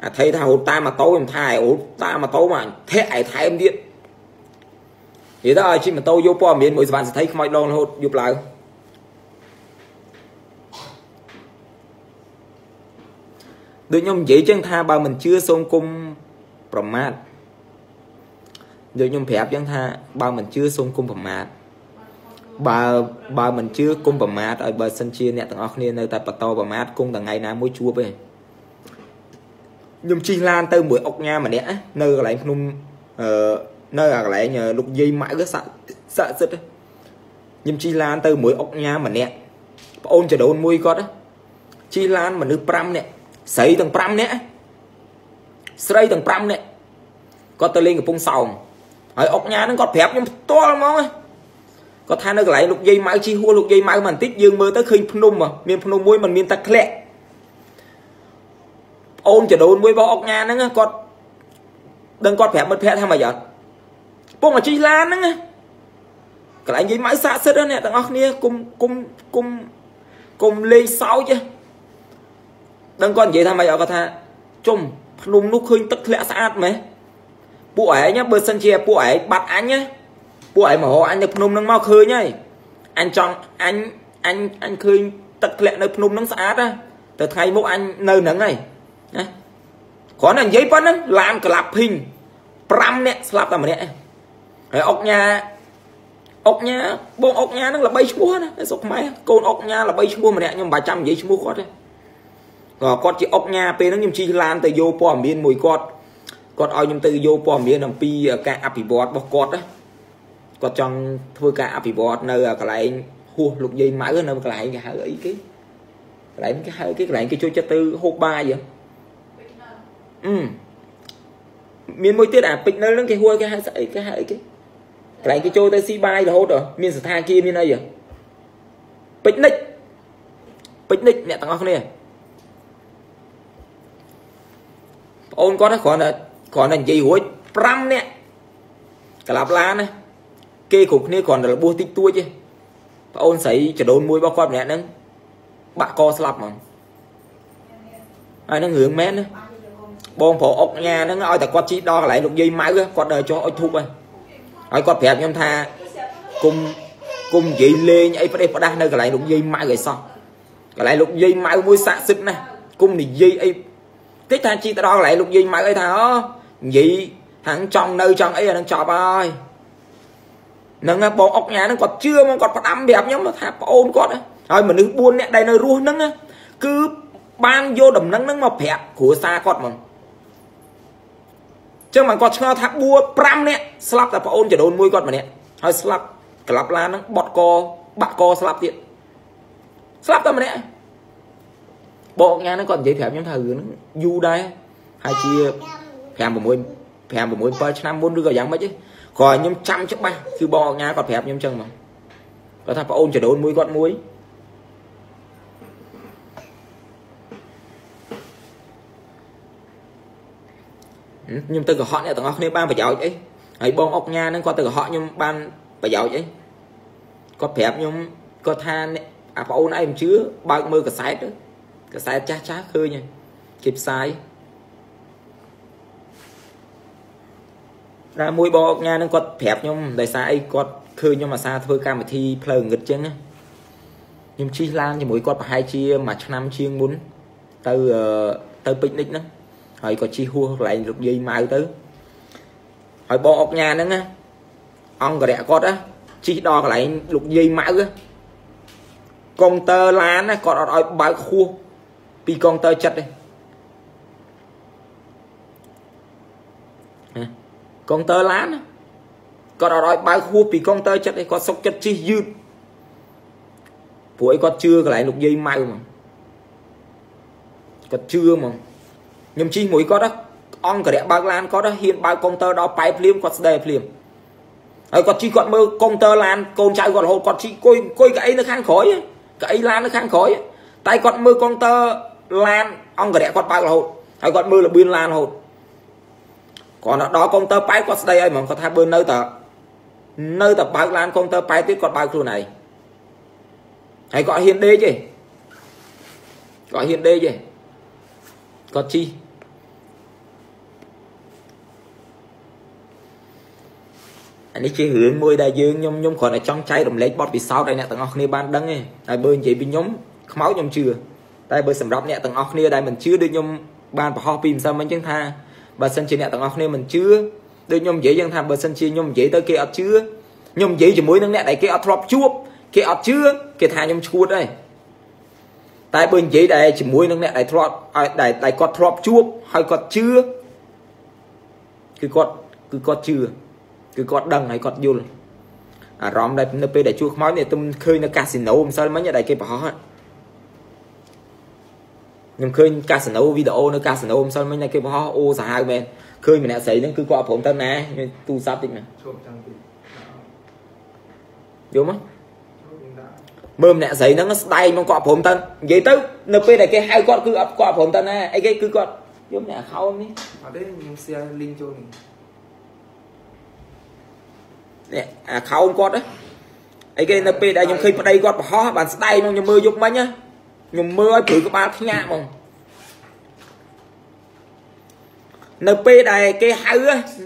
អាថៃថារត់តាមម៉ូតូខ្ញុំថារត់តាមម៉ូតូមកធាក់ឯថែមទៀតនិយាយទៅឲ្យជិះម៉ូតូយកព័ត៌មានមួយសវណ្ណសទ្ធិខ្មោចដងរហូតយប់ឡើង ដូចខ្ញុំនិយាយចឹងថាបើមិនជឿសូមគុំប្រមាថដូចខ្ញុំប្រាប់ចឹងថាបើមិនជឿសូមគុំប្រមាថបើបើមិនជឿគុំប្រមាថឲ្យបើសិនជាអ្នកទាំងអស់គ្នានៅតែបន្តប្រមាថគង់ថ្ងៃណាមួយជួបទេខ្ញុំជិះឡានទៅមួយអុកញ៉ាម្នាក់នៅកន្លែងភ្នំអឺនៅអាកន្លែងលោកយាយម៉ៅសាក់សាក់សិតខ្ញុំជិះឡានទៅមួយអុកញ៉ាម្នាក់ប្អូនចដូនមួយគាត់ជិះឡានមនុស្ស5នាក់ ស្រីទាំង5នាក់ស្រីទាំង5នាក់គាត់ទៅលេងកំពង់សោមហើយអុកញ៉ាហ្នឹងគាត់ប្រាប់ខ្ញុំផ្ទាល់ហ្មងគាត់ថានៅកន្លែងលោកយាយម៉ៅជិះហួរលោកយាយម៉ៅបន្តិចយើងមើលទៅឃើញភ្នំមានភ្នំមួយมันមានទឹកធ្លាក់អូនចដូនមួយរបស់អុកញ៉ាហ្នឹងគាត់ដឹងគាត់ប្រាប់មិត្តភក្តិថាម៉េចអត់ពងអាជីឡានហ្នឹងកន្លែងយាយម៉ៅសាកសិទ្ធអ្នកទាំងអស់គ្នាគុំគុំគុំគុំលេងសោច ដឹងគាត់និយាយថាម៉េចអត់គាត់ថាជុំភ្នំនោះឃើញទឹកធ្លាក់ស្អាតមែនពួកឯងបើសិនជាពួកឯងបាត់អញណាពួកឯងមករកអញនៅភ្នំហ្នឹងមកឃើញហើយអញចង់អញអញអញឃើញទឹកធ្លាក់នៅភ្នំហ្នឹងស្អាតណាទៅថ្ងៃមុខអញនៅហ្នឹងហើយណាគ្រាន់តែនិយាយប៉ុណ្ណឹងឡានកលាប់ភីង5នាក់ស្លាប់តែម្នាក់ហើយអុកញ៉ាអុកញ៉ាបងអុកញ៉ាហ្នឹងល្បីឈ្មោះណាស្រុកខ្មែរកូនអុកញ៉ាល្បីឈ្មោះម្នាក់ខ្ញុំមិនបាច់ចាំនិយាយឈ្មោះគាត់ទេក៏ គាត់ជាអុកញ៉ាពេលហ្នឹងខ្ញុំជិះឡានទៅយកព័ត៌មានមួយគាត់គាត់ឲ្យខ្ញុំទៅយកព័ត៌មានអំពីការអភិវឌ្ឍរបស់គាត់ណាគាត់ចង់ធ្វើការអភិវឌ្ឍនៅកន្លែងហួសលោកយាយម៉ៅនៅកន្លែងគេហៅអីគេកន្លែងគេហៅគេកន្លែងគេចូលចិត្តទៅហូបបាយហ៎អឺមានមួយទៀតអាពេជ្រនៅហ្នឹងគេហួយគេហៅស្អីគេហៅអីគេកន្លែងគេចូលទៅស៊ីបាយរហូតមានស្ថានភាពមានអីពេជ្រនិចពេជ្រនិចអ្នកទាំងអស់គ្នា ប្អូនគាត់គ្រាន់តែគ្រាន់តែនិយាយរួច5នាក់ក្លាប់ឡានណាគេគ្រប់គ្នាគ្រាន់តែរបួសតិចតួចទេប្អូនស្រីចដូនមួយរបស់គាត់ម្នាក់ហ្នឹងបាក់កស្លាប់ហ្មងហើយហ្នឹងរឿងមែនណាបងប្រុសអុកញ៉ាហ្នឹងឲ្យតែគាត់ជីដល់កន្លែងលោកយាយម៉ៅគាត់ដើរចុះអុចធូបហើយហើយគាត់ប្រាប់ខ្ញុំថាគុំគុំនិយាយលេងអីប្រទេសផ្ដាស់នៅកន្លែងលោកយាយម៉ៅឲ្យសោះកន្លែងលោកយាយម៉ៅមួយស័ក្តិសិទ្ធណាស់គុំនិយាយអី តិចថាជីទៅដល់កន្លែងលោកយាយម៉ៅអីថាអូនិយាយហាងចង់នៅចង់អីអានឹងចប់ហើយនឹងបងអុកញ៉ាហ្នឹងគាត់ជឿមកគាត់ផ្ដាំប្រាប់ខ្ញុំថាប្អូនគាត់ហើយមនុស្ស4នាក់ដែលនៅរស់ហ្នឹងគឺបានយកដំណឹងហ្នឹងមកប្រាប់គ្រួសារគាត់ហ្មងចឹងមិនគាត់ឆ្ងល់ថា4 5នាក់ស្លាប់តែប្អូនចដូនមួយគាត់ម្នាក់ហើយស្លាប់ក្លាប់ឡានហ្នឹងបត់កបាក់កស្លាប់ទៀតស្លាប់តែម្នាក់ បងញ៉ាហ្នឹងគាត់និយាយប្រាប់ខ្ញុំថារឿងហ្នឹងយូរដែរហើយជា5 6 5 6 7ឆ្នាំមុនឬក៏យ៉ាងម៉េចទេគ្រាន់ខ្ញុំចាំច្បាស់គឺបងញ៉ាគាត់ប្រាប់ខ្ញុំចឹងហ្មងគាត់ថាប្អូនចដូនមួយគាត់មួយខ្ញុំទៅកុហកអ្នកទាំងអស់គ្នាបានប្រយោជន៍អីហើយបងអុកញ៉ាហ្នឹងគាត់ទៅកុហកខ្ញុំបានប្រយោជន៍អីគាត់ប្រាប់ខ្ញុំគាត់ថាអាប្អូនឯងមិនជឿបើកមើលកសែត កសែតចាស់ចាស់ឃើញគេផ្សាយតែមួយបងអុកញ៉ាហ្នឹងគាត់ប្រាប់ខ្ញុំដោយសារអីគាត់ឃើញខ្ញុំអាសាធ្វើកម្មវិធីផ្លូវងឹតចឹងណាខ្ញុំជិះឡានជាមួយគាត់ប្រហែលជាមួយឆ្នាំជាងមុនទៅទៅពេជ្រនិចហ្នឹងហើយក៏ជិះហួសកន្លែងលោកយាយម៉ៅទៅហើយបងអុកញ៉ាហ្នឹងណាអង្គរៈគាត់ណាជិះដល់កន្លែងលោកយាយម៉ៅកុងទ័រឡានណាគាត់អត់ឲ្យបើកហួស ពីកុងទ័រចិត្តទេកុងទ័រឡានគាត់អត់ឲ្យបើកហួសពីកុងទ័រចិត្តទេគាត់សុកចិត្តជិះយឺតព្រោះអីគាត់ជឿកន្លែងលោកយាយម៉ៅហ្មងគាត់ជឿហ្មងខ្ញុំជិះមួយគាត់អង្គរៈបើកឡានគាត់ហ៊ានបើកកុងទ័រដល់ប៉ែភ្លាមគាត់ស្ដីភ្លាមហើយគាត់ជីគាត់មើលកុងទ័រឡានកូនចៅគាត់រហូតគាត់ជីគួយគួយកៅអីនៅខាងក្រោយកៅអីឡាននៅខាងក្រោយតែគាត់មើលកុងទ័រ ឡានអង្គរៈគាត់បើករហូតហើយគាត់មើលលបឿនឡានរហូតគាត់ដល់កុងទ័រប៉ែតគាត់ស្ដីឲ្យហ្មងគាត់ថាបើនៅតែនៅតែបើកឡានកុងទ័រប៉ែតទៀតគាត់បើកខ្លួនឯងហើយគាត់ហ៊ានដេកទេគាត់ហ៊ានដេកទេគាត់ជីអានេះជារឿងមួយដែលយើងខ្ញុំខ្ញុំគ្រាន់តែចង់ចែករំលែកបទពិសោធន៍ឲ្យអ្នកទាំងអស់គ្នាបានដឹងទេតែបើនិយាយពីខ្ញុំខ្មោចខ្ញុំជឿ តែបើសម្រាប់អ្នកទាំងអស់គ្នាដែលមិនជឿដូចខ្ញុំបានបង្ហោះពីម្សិលមិញចឹងថាបើសិនជាអ្នកទាំងអស់គ្នាមិនជឿដូចខ្ញុំនិយាយចឹងថាបើសិនជាខ្ញុំនិយាយទៅគេអត់ជឿខ្ញុំនិយាយជាមួយនឹងអ្នកដែលគេអត់ធ្លាប់ជួបគេអត់ជឿគេថាខ្ញុំឈួតហើយតែបើនិយាយដែរជាមួយនឹងអ្នកដែលធ្លាប់ឲ្យដែលដែលគាត់ធ្លាប់ជួបហើយគាត់ជឿគឺគាត់គឺគាត់ជឿគឺគាត់ដឹងហើយគាត់យល់អារម្មណ៍ដែលនៅពេលដែលជួបខ្មោចនេះទំឃើញនៅកាស៊ីណូម្សិលមិញដែលគេបង្ហោះ ខ្ញុំឃើញកាស៊ីណូវីដេអូនៅកាស៊ីណូម្សិលមិញដែលគេបង្ហោះអូសាហាវមែនឃើញម្នាក់ស្រីហ្នឹងគឺគាត់ព្រមទៅណាទូរស័ព្ទតិចណាឈប់ចាំតិចយល់មកមើលម្នាក់ស្រីហ្នឹងស្ដែងមកគាត់ព្រមទៅនិយាយទៅនៅពេលដែលគេហៅគាត់គឺអត់គាត់ព្រមទៅណាអីគេគឺគាត់យល់ម្នាក់ account នេះអត់ទេខ្ញុំ share link ចូលនេះនេះ account គាត់អីគេនៅពេលដែលខ្ញុំឃើញប្តីគាត់បង្ហោះបានស្ដែងមកខ្ញុំមើលយប់មិញ ខ្ញុំមើលឲ្យព្រឺក្បាលខ្ញាក់ហ្មងនៅពេលដែលគេហៅ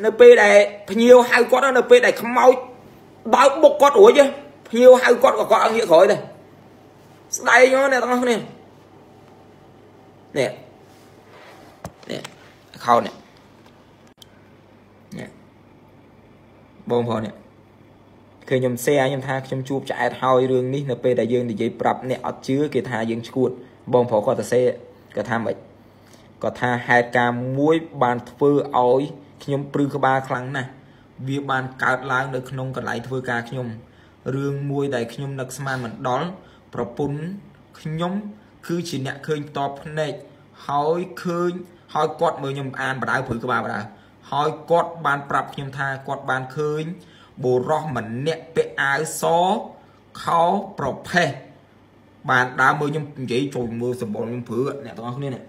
នៅពេលដែលភ្ញៀវហៅគាត់នៅពេលដែលខ្មោចបើកបុកគាត់រួចភ្ញៀវហៅគាត់ក៏គាត់អត់ងាកក្រោយដែរស្ដែងមកអ្នកទាំងអស់គ្នានេះនេះខោនេះនេះបងប្អូននេះ គឺខ្ញុំ share ខ្ញុំថាខ្ញុំជួបឆ្អែតហើយរឿងនេះនៅពេលដែលយើងនិយាយប្រាប់អ្នកអត់ជឿគេថាយើងឈួតបងប្រុសគាត់ទៅសេគាត់ថាម៉េចគាត់ថាហេតុការមួយបានធ្វើឲ្យខ្ញុំព្រឺក្បាលខ្លាំងណាស់វាបានកើតឡើងនៅក្នុងកន្លែងធ្វើការខ្ញុំរឿងមួយដែលខ្ញុំនឹកស្មានមិនដល់ប្រពន្ធខ្ញុំគឺជាអ្នកឃើញតបភ្នែកហើយឃើញហើយគាត់មើលខ្ញុំអានបដៅព្រឺក្បាលបដៅហើយគាត់បានប្រាប់ខ្ញុំថាគាត់បានឃើញ បុរសម្នាក់ពាក់អាវសខោប្រផេះបានដើមមើលខ្ញុំនិយាយចូលមើលសម្បល់ខ្ញុំព្រឺអ្នកទាំងអស់គ្នានេះ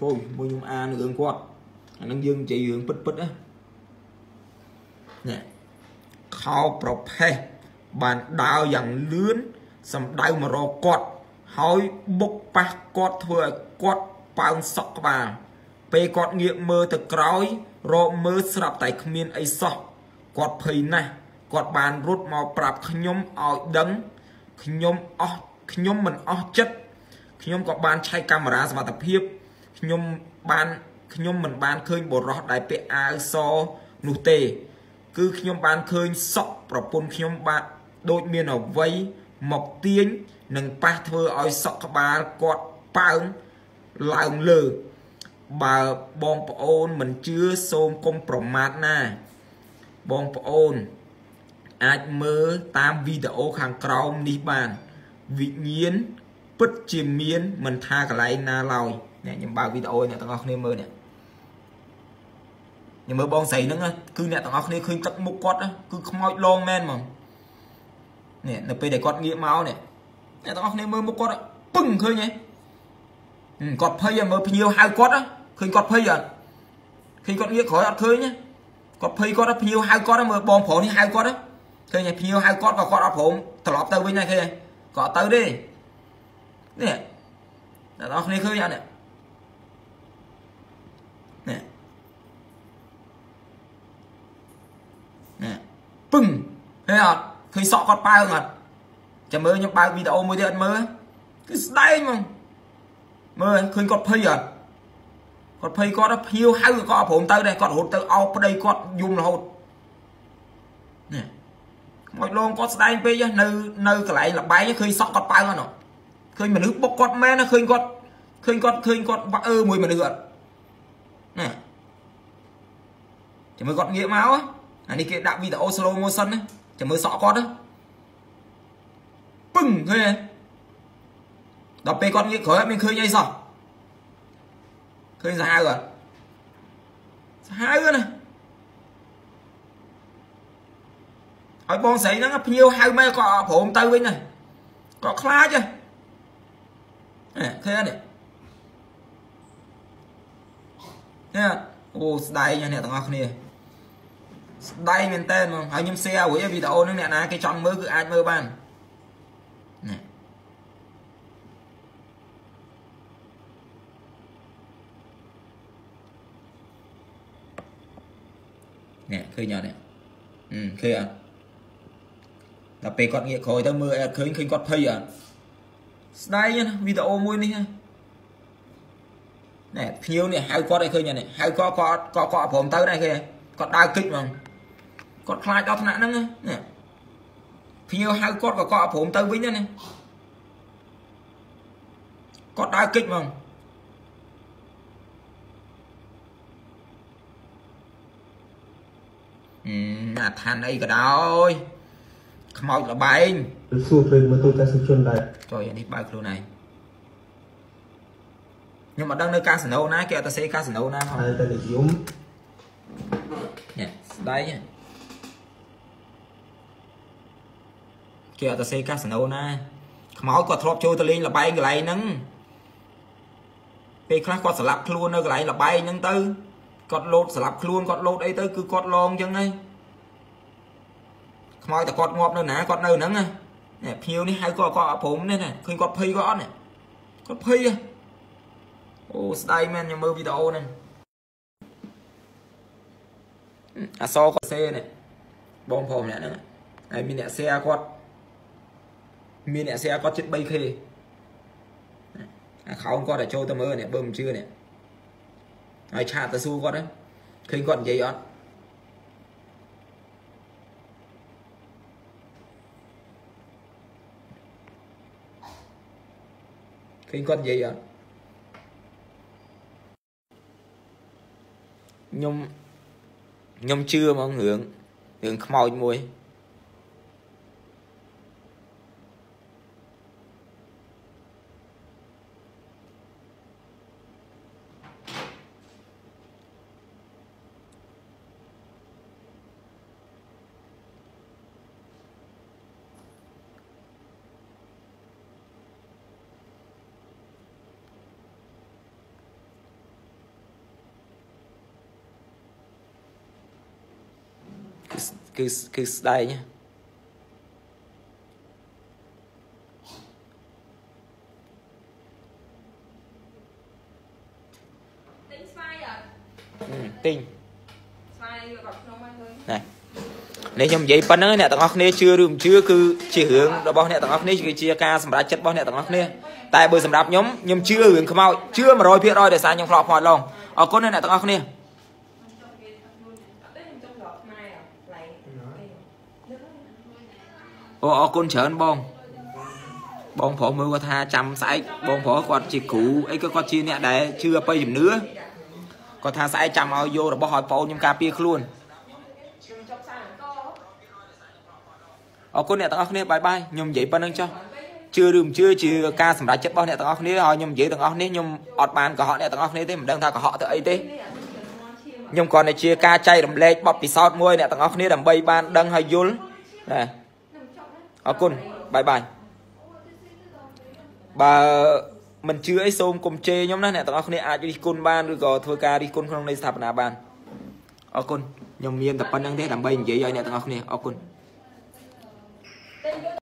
ចូលមួយខ្ញុំអានរឿងគាត់អានឹងយើងនិយាយរឿងពិតពិតណានេះខោប្រផេះបានដើរយ៉ាងលឿនសំដៅមករកគាត់ហើយបុកប៉ះគាត់ធ្វើឲ្យគាត់ប៉ោងសក់ក្បាល ពេលគាត់ងាកមើលទៅក្រោយរកមើលស្រាប់តែគ្មានអីសោះគាត់ភ័យណាស់គាត់បានរត់មកប្រាប់ខ្ញុំឲ្យដឹងខ្ញុំអស់ខ្ញុំមិនអស់ចិត្តខ្ញុំក៏បានឆែកកាមេរ៉ាសមត្ថភាពខ្ញុំបានខ្ញុំមិនបានឃើញបុរសដែលពាក់អាវសនោះទេ គឺខ្ញុំបានឃើញសក់ប្រពន្ធខ្ញុំបាទដូចមានអវ័យមកទាញនិងប៉ះធ្វើឲ្យសក់ក្បាលគាត់ប៉ើងឡើងលើ បើបងប្អូនមិនជឿសូមកុំប្រមាថណាបងប្អូន អាចមើលតាមវីដេអូខាងក្រោមនេះបាន វិញ្ញាណពិតជាមានមិនថាកន្លែងណាឡើយអ្នកខ្ញុំបើកវីដេអូអ្នកទាំងអស់គ្នាមើលនេះខ្ញុំមើលបងស្រីហ្នឹងគឺអ្នកទាំងអស់គ្នាឃើញទឹកមុខគាត់គឺខ្មោចលងមែនហ្មងនេះនៅពេលដែលគាត់ងាកមកនេះអ្នកទាំងអស់គ្នាមើលមុខគាត់ពឹងឃើញហ៎គាត់ភ័យមើលភ្ញៀវហៅគាត់ ឃើញគាត់ភ័យអត់ឃើញគាត់ងាកក្រោយអត់ឃើញគាត់ភ័យគាត់ភ្ញៀវហៅគាត់មើលបងប្រុសនេះហៅគាត់ឃើញភ្ញៀវហៅគាត់ក៏គាត់អត់ព្រមត្រឡប់ទៅវិញដែរឃើញក៏អត់ទៅទេនេះអ្នកនរគ្នាឃើញអត់នេះនេះនេះពឹងឃើញអត់ឃើញសក់គាត់ប៉ើងអត់ចាំមើលខ្ញុំបើកវីដេអូមួយទៀតអត់មើលគឺស្ដែងហ្មងមើលឃើញគាត់ភ័យអត់ គាត់ភ័យគាត់ភ្ញៀវហៅក៏អត់ព្រមទៅដែរគាត់រត់ទៅអោបប្តីគាត់យំរហូតនេះមកលងគាត់ស្ដែងពេកនៅនៅកន្លែងលបែងឃើញសក់គាត់ប៉ៅអត់ឃើញមនុស្សបុកគាត់មែនឃើញគាត់ឃើញគាត់ឃើញគាត់បាក់អឺមួយមនុស្សអត់ណាចាំមើលគាត់ងាកមកអានេះគេដាក់វីដេអូ slow motion ណាចាំមើលសក់គាត់ពឹងឃើញដល់ពេលគាត់ងាកក្រោយអត់មានឃើញអីសោះ ឃើញសាហាវអត់សាហាវណាឲ្យបងស្រីហ្នឹងភ្ញៀវហៅមកក៏ព្រមទៅវិញដែរក៏ខ្លាចហ៎ឃើញទេនេះអូស្ដាយអ្នកទាំងអស់គ្នាស្ដាយមែនតើហ្មងហើយខ្ញុំ share រួចវីដេអូហ្នឹងអ្នកណាគេចង់មើលគឺអាចមើលបាននេះ នេះឃើញអត់នេះអឺឃើញអត់ដល់ពេលគាត់ងាកក្រោយទៅមើលអត់ឃើញឃើញគាត់ភ័យអត់ស្ដាយណាវីដេអូមួយនេះណាណែភ្ញៀវនេះហៅគាត់ឲ្យឃើញនេះហៅគាត់គាត់គាត់គាត់ព្រមទៅដែរឃើញគាត់ដើរគិចហ្មងគាត់ខ្លាចដល់ថ្នាក់ហ្នឹងណាភ្ញៀវហៅគាត់ក៏គាត់ព្រមទៅវិញណាគាត់ដើរគិចហ្មង អឺអាឋានអីក៏ដោយខ្មោចលបែងសួរព្រឹកមើលទូរទស្សន៍ជនដែរចុយអានេះបើកខ្លួនឯងខ្ញុំអត់ដឹងនៅកាស៊ីណូណាគេអត់ទៅសេកាស៊ីណូណាផងហើយតែនិយមនេះស្ដាយហ៎គេអត់ទៅសេកាស៊ីណូណាខ្មោចគាត់ធ្លាប់ចូលទៅលេងលបែងកន្លែងហ្នឹងពេលខ្លះគាត់ស្លាប់ខ្លួននៅកន្លែងលបែងហ្នឹងទៅ គាត់លោតស្លាប់ខ្លួនគាត់លោតអីទៅគឺគាត់ឡងអញ្ចឹងហើយខ្មោចតែគាត់ងាប់នៅណាគាត់នៅហ្នឹងណានេះភៀវនេះហៅគាត់គាត់អត់ព្រមនេះណាឃើញគាត់ភ័យគាត់អត់នេះគាត់ភ័យហ៎អូស្ដាយមែនខ្ញុំមើលវីដេអូហ្នឹងអសគាត់សេនេះបងប្រុសម្នាក់ហ្នឹងហើយមានអ្នក share គាត់មានអ្នក share គាត់ជិត 3k អាខោនគាត់តែចូលទៅមើលនេះបើមិនជឿនេះ ហើយឆាតទៅសួរគាត់ឃើញគាត់និយាយអត់ឃើញគាត់និយាយអត់ខ្ញុំខ្ញុំជឿហ្មងរឿងរឿងខ្មោចមួយ គឺគឺស្ដែងណាទិញស្វាយអត់ទិញស្វាយវាគាត់ក្នុងហ្នឹងឃើញនេះនេះខ្ញុំនិយាយប៉ុណ្្នឹងអ្នកទាំងអស់គ្នាជឿឬមិនជឿគឺជារឿងរបស់អ្នកទាំងអស់គ្នាគឺជាការសម្រេចចិត្តរបស់អ្នកទាំងអស់គ្នាតែបើសម្រាប់ខ្ញុំខ្ញុំជឿរឿងខ្មោចជឿ100%ដោយសារខ្ញុំធ្លាប់ខ្មោចឡងអរគុណអ្នកទាំងអស់គ្នា អត់ទេខ្ញុំចង់រកខ្មែរអត់ឡៃ អូអរគុណច្រើនបងបងប្រុសមើលគាត់ថាចាំស្អែកបងប្រុសគាត់ជាគ្រូអីក៏គាត់ជាអ្នកដែលជឿអបិយជំនឿគាត់ថាស្អែកចាំឲ្យយករបស់ឲ្យបងខ្ញុំការពារខ្លួនខ្ញុំចង់សារអង្គអរគុណអ្នកទាំងអស់គ្នាបាយបាយខ្ញុំនិយាយប៉ុណ្្នឹងចុះជឿឬមិនជឿជាការសម្រេចចិត្តរបស់អ្នកទាំងអស់គ្នាហើយខ្ញុំនិយាយទាំងអស់គ្នាខ្ញុំអត់បានកុហកអ្នកទាំងអស់គ្នាទេមិនដឹងថាកុហកទៅអីទេខ្ញុំគ្រាន់តែជាការចែករំលែកបទពិសោធន៍មួយអ្នកទាំងអស់គ្នាដើម្បីបានដឹងហើយយល់ណា អរគុណបាយបាយបើមិនជឿអីសូមកុំជេរខ្ញុំណាអ្នកទាំងអស់គ្នាអាចរិះគន់បានឬក៏ធ្វើការរិះគន់ក្នុងនៃស្ថាបនាបានអរគុណខ្ញុំមានតែប៉ុណ្្នឹងទេដើម្បីនិយាយឲ្យអ្នកទាំងអស់គ្នាអរគុណ